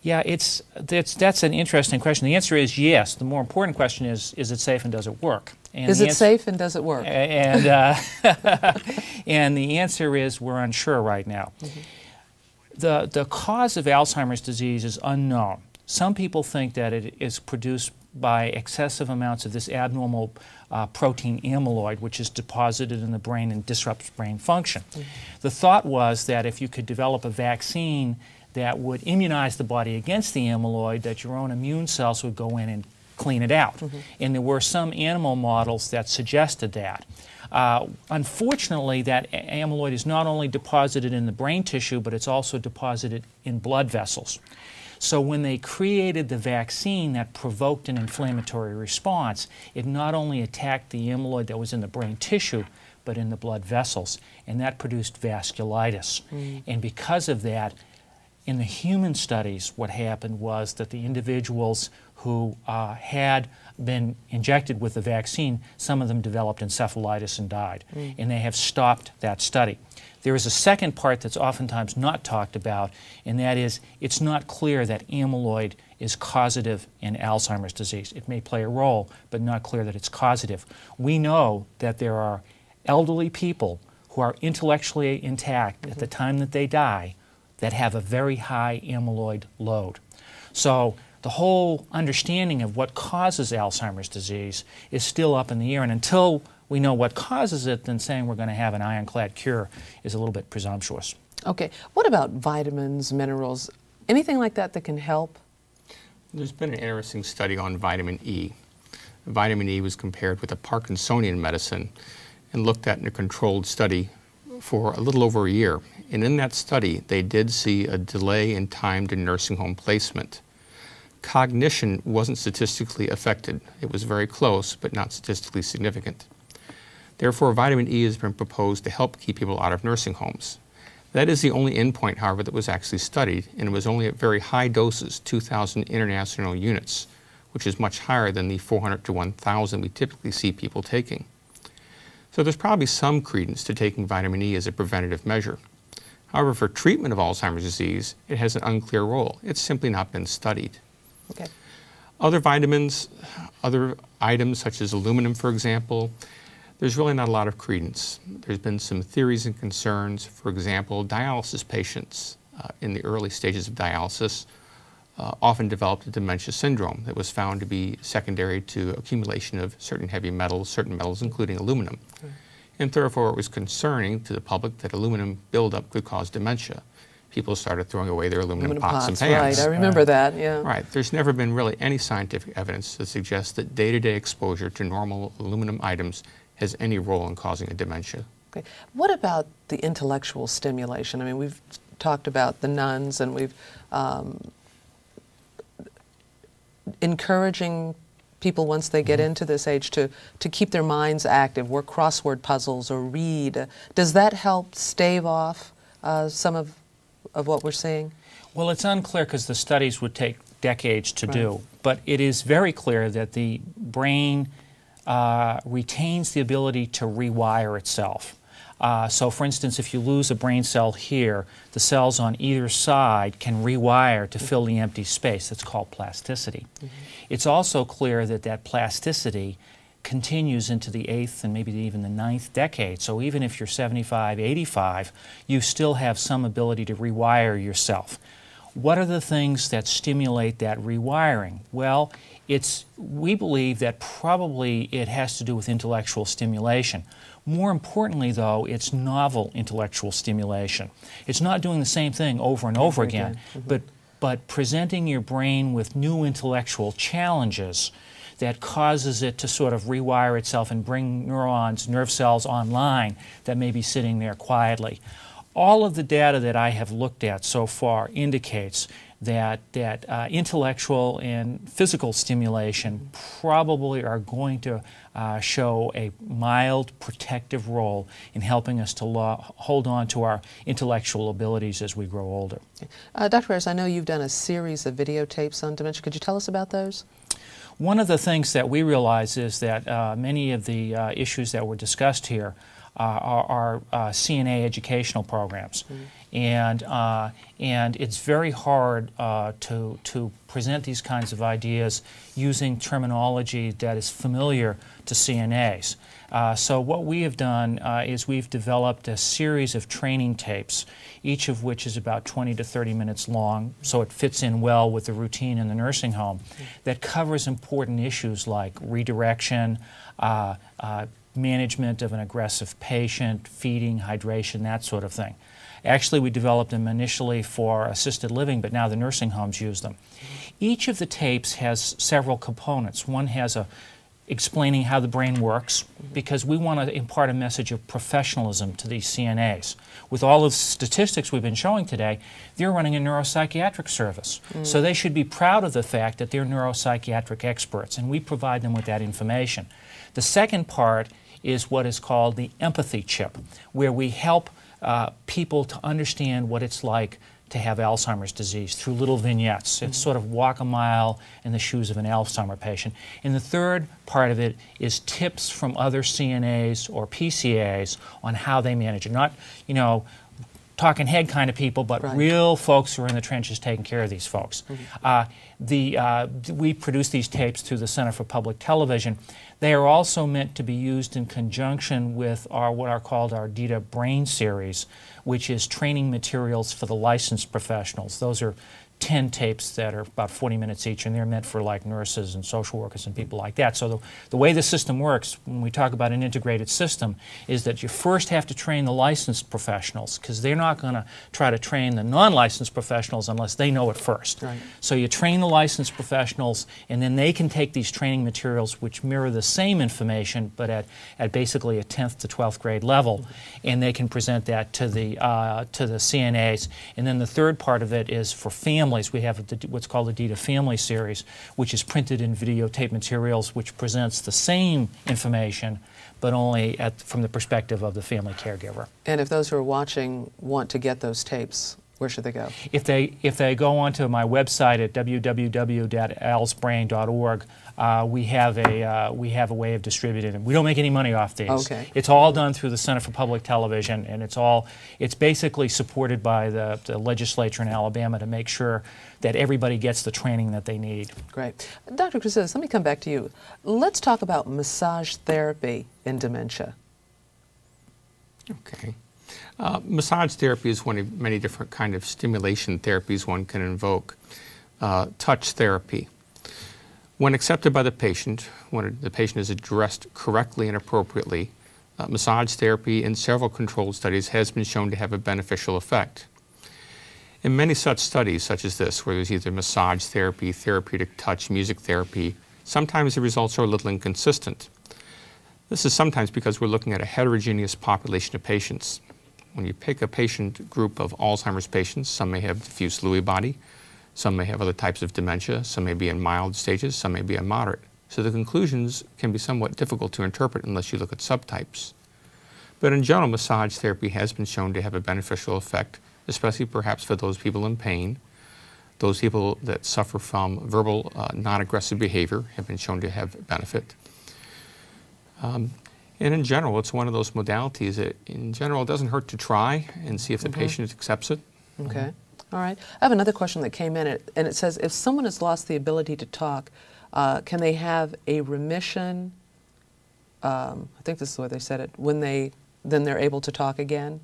Yeah, it's, it's, that's an interesting question. The answer is yes. The more important question is, is it safe and does it work? And is it safe and does it work? And, uh, and the answer is we're unsure right now. Mm -hmm. The, the cause of Alzheimer's disease is unknown. Some people think that it is produced by excessive amounts of this abnormal uh, protein amyloid, which is deposited in the brain and disrupts brain function. Mm -hmm. The thought was that if you could develop a vaccine that would immunize the body against the amyloid, that your own immune cells would go in and clean it out. Mm -hmm. And there were some animal models that suggested that. Uh, unfortunately, that amyloid is not only deposited in the brain tissue, but it's also deposited in blood vessels. So when they created the vaccine that provoked an inflammatory response, it not only attacked the amyloid that was in the brain tissue, but in the blood vessels, and that produced vasculitis. Mm. And because of that, in the human studies, what happened was that the individuals who uh, had been injected with the vaccine, some of them developed encephalitis and died. Mm. And they have stopped that study. There is a second part that's oftentimes not talked about, and that is it's not clear that amyloid is causative in Alzheimer's disease. It may play a role, but not clear that it's causative. We know that there are elderly people who are intellectually intact mm -hmm. at the time that they die that have a very high amyloid load. So the whole understanding of what causes Alzheimer's disease is still up in the air, and until we know what causes it, then saying we're going to have an ironclad cure is a little bit presumptuous. Okay. What about vitamins, minerals, anything like that that can help? There's been an interesting study on vitamin E. Vitamin E was compared with a Parkinsonian medicine and looked at in a controlled study for a little over a year. And in that study, they did see a delay in time to nursing home placement. Cognition wasn't statistically affected. It was very close, but not statistically significant. Therefore, vitamin E has been proposed to help keep people out of nursing homes. That is the only endpoint, however, that was actually studied, and it was only at very high doses, 2,000 international units, which is much higher than the 400 to 1,000 we typically see people taking. So there's probably some credence to taking vitamin E as a preventative measure. However, for treatment of Alzheimer's disease, it has an unclear role. It's simply not been studied. Okay. Other vitamins, other items such as aluminum, for example, there's really not a lot of credence. There's been some theories and concerns. For example, dialysis patients uh, in the early stages of dialysis uh, often developed a dementia syndrome that was found to be secondary to accumulation of certain heavy metals, certain metals including aluminum. Mm. And therefore it was concerning to the public that aluminum buildup could cause dementia. People started throwing away their aluminum, aluminum pots, pots, and pans. Right, I remember right. that, yeah. Right. There's never been really any scientific evidence to suggest that day-to-day -day exposure to normal aluminum items has any role in causing a dementia. Okay. What about the intellectual stimulation? I mean, we've talked about the nuns and we've um, encouraging people once they get mm -hmm. into this age to, to keep their minds active, work crossword puzzles or read. Does that help stave off uh, some of, of what we're seeing? Well, it's unclear because the studies would take decades to right. do, but it is very clear that the brain uh, retains the ability to rewire itself. Uh, so, for instance, if you lose a brain cell here, the cells on either side can rewire to fill the empty space. That's called plasticity. Mm -hmm. It's also clear that that plasticity continues into the eighth and maybe even the ninth decade. So even if you're 75, 85, you still have some ability to rewire yourself. What are the things that stimulate that rewiring? Well, it's, we believe that probably it has to do with intellectual stimulation. More importantly, though, it's novel intellectual stimulation. It's not doing the same thing over and over again, mm -hmm. but, but presenting your brain with new intellectual challenges that causes it to sort of rewire itself and bring neurons, nerve cells online that may be sitting there quietly. All of the data that I have looked at so far indicates that, that uh, intellectual and physical stimulation probably are going to uh, show a mild protective role in helping us to hold on to our intellectual abilities as we grow older. Uh, Dr. Harris, I know you've done a series of videotapes on dementia. Could you tell us about those? One of the things that we realize is that uh, many of the uh, issues that were discussed here uh, are, are uh, CNA educational programs. Mm -hmm. And, uh, and it's very hard uh, to, to present these kinds of ideas using terminology that is familiar to CNAs. Uh, so what we have done uh, is we've developed a series of training tapes, each of which is about 20 to 30 minutes long, so it fits in well with the routine in the nursing home, that covers important issues like redirection, uh, uh management of an aggressive patient, feeding, hydration, that sort of thing. Actually, we developed them initially for assisted living, but now the nursing homes use them. Each of the tapes has several components. One has a explaining how the brain works because we want to impart a message of professionalism to these CNAs. With all of the statistics we've been showing today, they're running a neuropsychiatric service. Mm. So they should be proud of the fact that they're neuropsychiatric experts, and we provide them with that information. The second part is what is called the empathy chip, where we help uh, people to understand what it's like to have Alzheimer's disease through little vignettes. It's mm -hmm. sort of walk a mile in the shoes of an Alzheimer patient. And the third part of it is tips from other CNAs or PCAs on how they manage it. Not, you know, talking head kind of people, but right. real folks who are in the trenches taking care of these folks. Mm -hmm. uh, the, uh, we produce these tapes through the Center for Public Television. They are also meant to be used in conjunction with our, what are called our DITA Brain series, which is training materials for the licensed professionals. Those are 10 tapes that are about 40 minutes each, and they're meant for like nurses and social workers and people like that. So the, the way the system works, when we talk about an integrated system, is that you first have to train the licensed professionals, because they're not going to try to train the non-licensed professionals unless they know it first. Right. So you train the licensed professionals, and then they can take these training materials, which mirror the same information, but at, at basically a 10th to 12th grade level, mm -hmm. and they can present that to the, uh, to the CNAs. And then the third part of it is for families families. We have what's called the DITA Family Series, which is printed in videotape materials, which presents the same information, but only at, from the perspective of the family caregiver. And if those who are watching want to get those tapes, where should they go? If they, if they go onto my website at www.alzbrain.org, uh, we have a uh, we have a way of distributing them. We don't make any money off these. Okay. It's all done through the Center for Public Television, and it's all it's basically supported by the, the legislature in Alabama to make sure that everybody gets the training that they need. Great, Dr. Cruces, let me come back to you. Let's talk about massage therapy in dementia. Okay. Uh, massage therapy is one of many different kind of stimulation therapies one can invoke. Uh, touch therapy. When accepted by the patient, when the patient is addressed correctly and appropriately, uh, massage therapy in several controlled studies has been shown to have a beneficial effect. In many such studies, such as this, where there's either massage therapy, therapeutic touch, music therapy, sometimes the results are a little inconsistent. This is sometimes because we're looking at a heterogeneous population of patients. When you pick a patient group of Alzheimer's patients, some may have diffuse Lewy body, some may have other types of dementia, some may be in mild stages, some may be in moderate. So the conclusions can be somewhat difficult to interpret unless you look at subtypes. But in general, massage therapy has been shown to have a beneficial effect, especially perhaps for those people in pain. Those people that suffer from verbal uh, non-aggressive behavior have been shown to have benefit. Um, and in general, it's one of those modalities that, in general, it doesn't hurt to try and see if the patient accepts it. Okay. All right. I have another question that came in, and it says if someone has lost the ability to talk, uh, can they have a remission? Um, I think this is the way they said it. When they then they're able to talk again.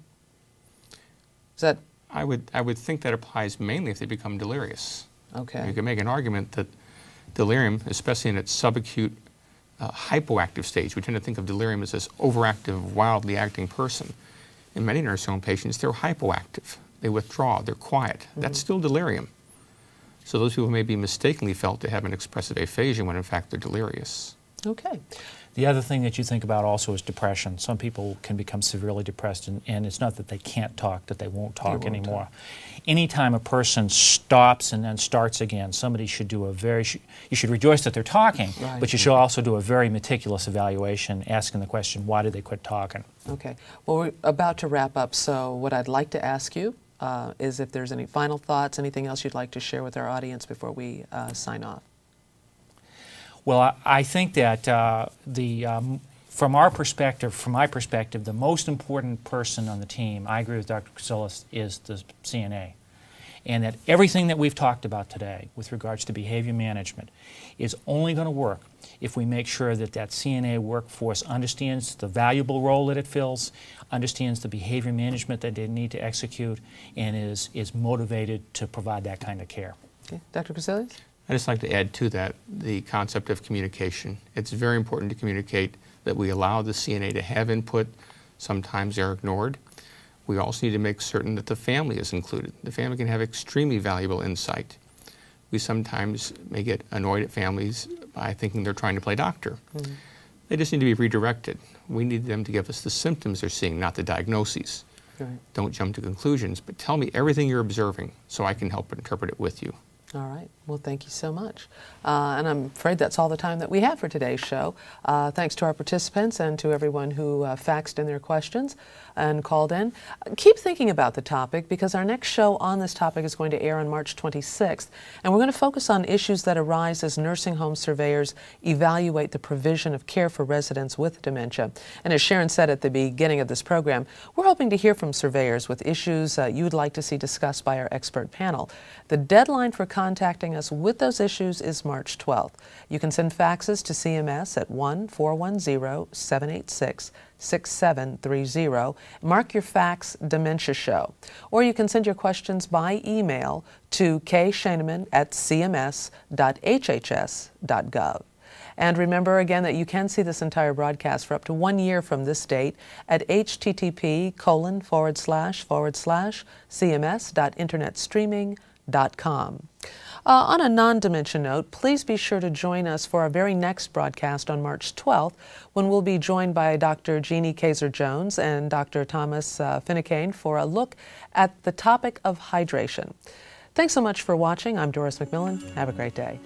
Is that I would, I would think that applies mainly if they become delirious. okay? You can make an argument that delirium, especially in its subacute uh, hypoactive stage, we tend to think of delirium as this overactive, wildly acting person. In many nursing home patients, they're hypoactive. They withdraw, they're quiet. That's mm-hmm. still delirium. So those people may be mistakenly felt to have an expressive aphasia when in fact they're delirious. Okay. The other thing that you think about also is depression. Some people can become severely depressed, and, and it's not that they can't talk, that they won't talk won't anymore. Anytime a person stops and then starts again, somebody should do a very, sh- you should rejoice that they're talking, Right. but you should also do a very meticulous evaluation, asking the question, why did they quit talking? Okay. Well, we're about to wrap up, so what I'd like to ask you uh, is if there's any final thoughts, anything else you'd like to share with our audience before we uh, sign off. Well, I, I think that uh, the, um, from our perspective, from my perspective, the most important person on the team, I agree with Dr. Chrysilis, is the CNA. And that everything that we've talked about today with regards to behavior management is only going to work if we make sure that that CNA workforce understands the valuable role that it fills, understands the behavior management that they need to execute, and is, is motivated to provide that kind of care. Okay. Dr. Casilius? I'd just like to add to that the concept of communication. It's very important to communicate that we allow the CNA to have input. Sometimes they're ignored. We also need to make certain that the family is included. The family can have extremely valuable insight. We sometimes may get annoyed at families by thinking they're trying to play doctor. They just need to be redirected. We need them to give us the symptoms they're seeing, not the diagnoses. Right. Don't jump to conclusions, but tell me everything you're observing so I can help interpret it with you. All right. Well, thank you so much. Uh, and I'm afraid that's all the time that we have for today's show. Uh, thanks to our participants and to everyone who uh, faxed in their questions and called in. Keep thinking about the topic because our next show on this topic is going to air on March 26th. And we're going to focus on issues that arise as nursing home surveyors evaluate the provision of care for residents with dementia. And as Sharon said at the beginning of this program, we're hoping to hear from surveyors with issues uh, you would like to see discussed by our expert panel. The deadline for contacting us with those issues is March 12th. You can send faxes to CMS at 1 410 786 6730. Mark your fax Dementia Show. Or you can send your questions by email to kshaneman at cms.hhs.gov. And remember again that you can see this entire broadcast for up to one year from this date at http colon forward slash forward slash cms.internetstreaming.com. Uh, on a non dimension note, please be sure to join us for our very next broadcast on March 12th when we'll be joined by Dr. Jeanie Kayser-Jones and Dr. Thomas uh, Finucane for a look at the topic of hydration. Thanks so much for watching. I'm Doris McMillan. Have a great day.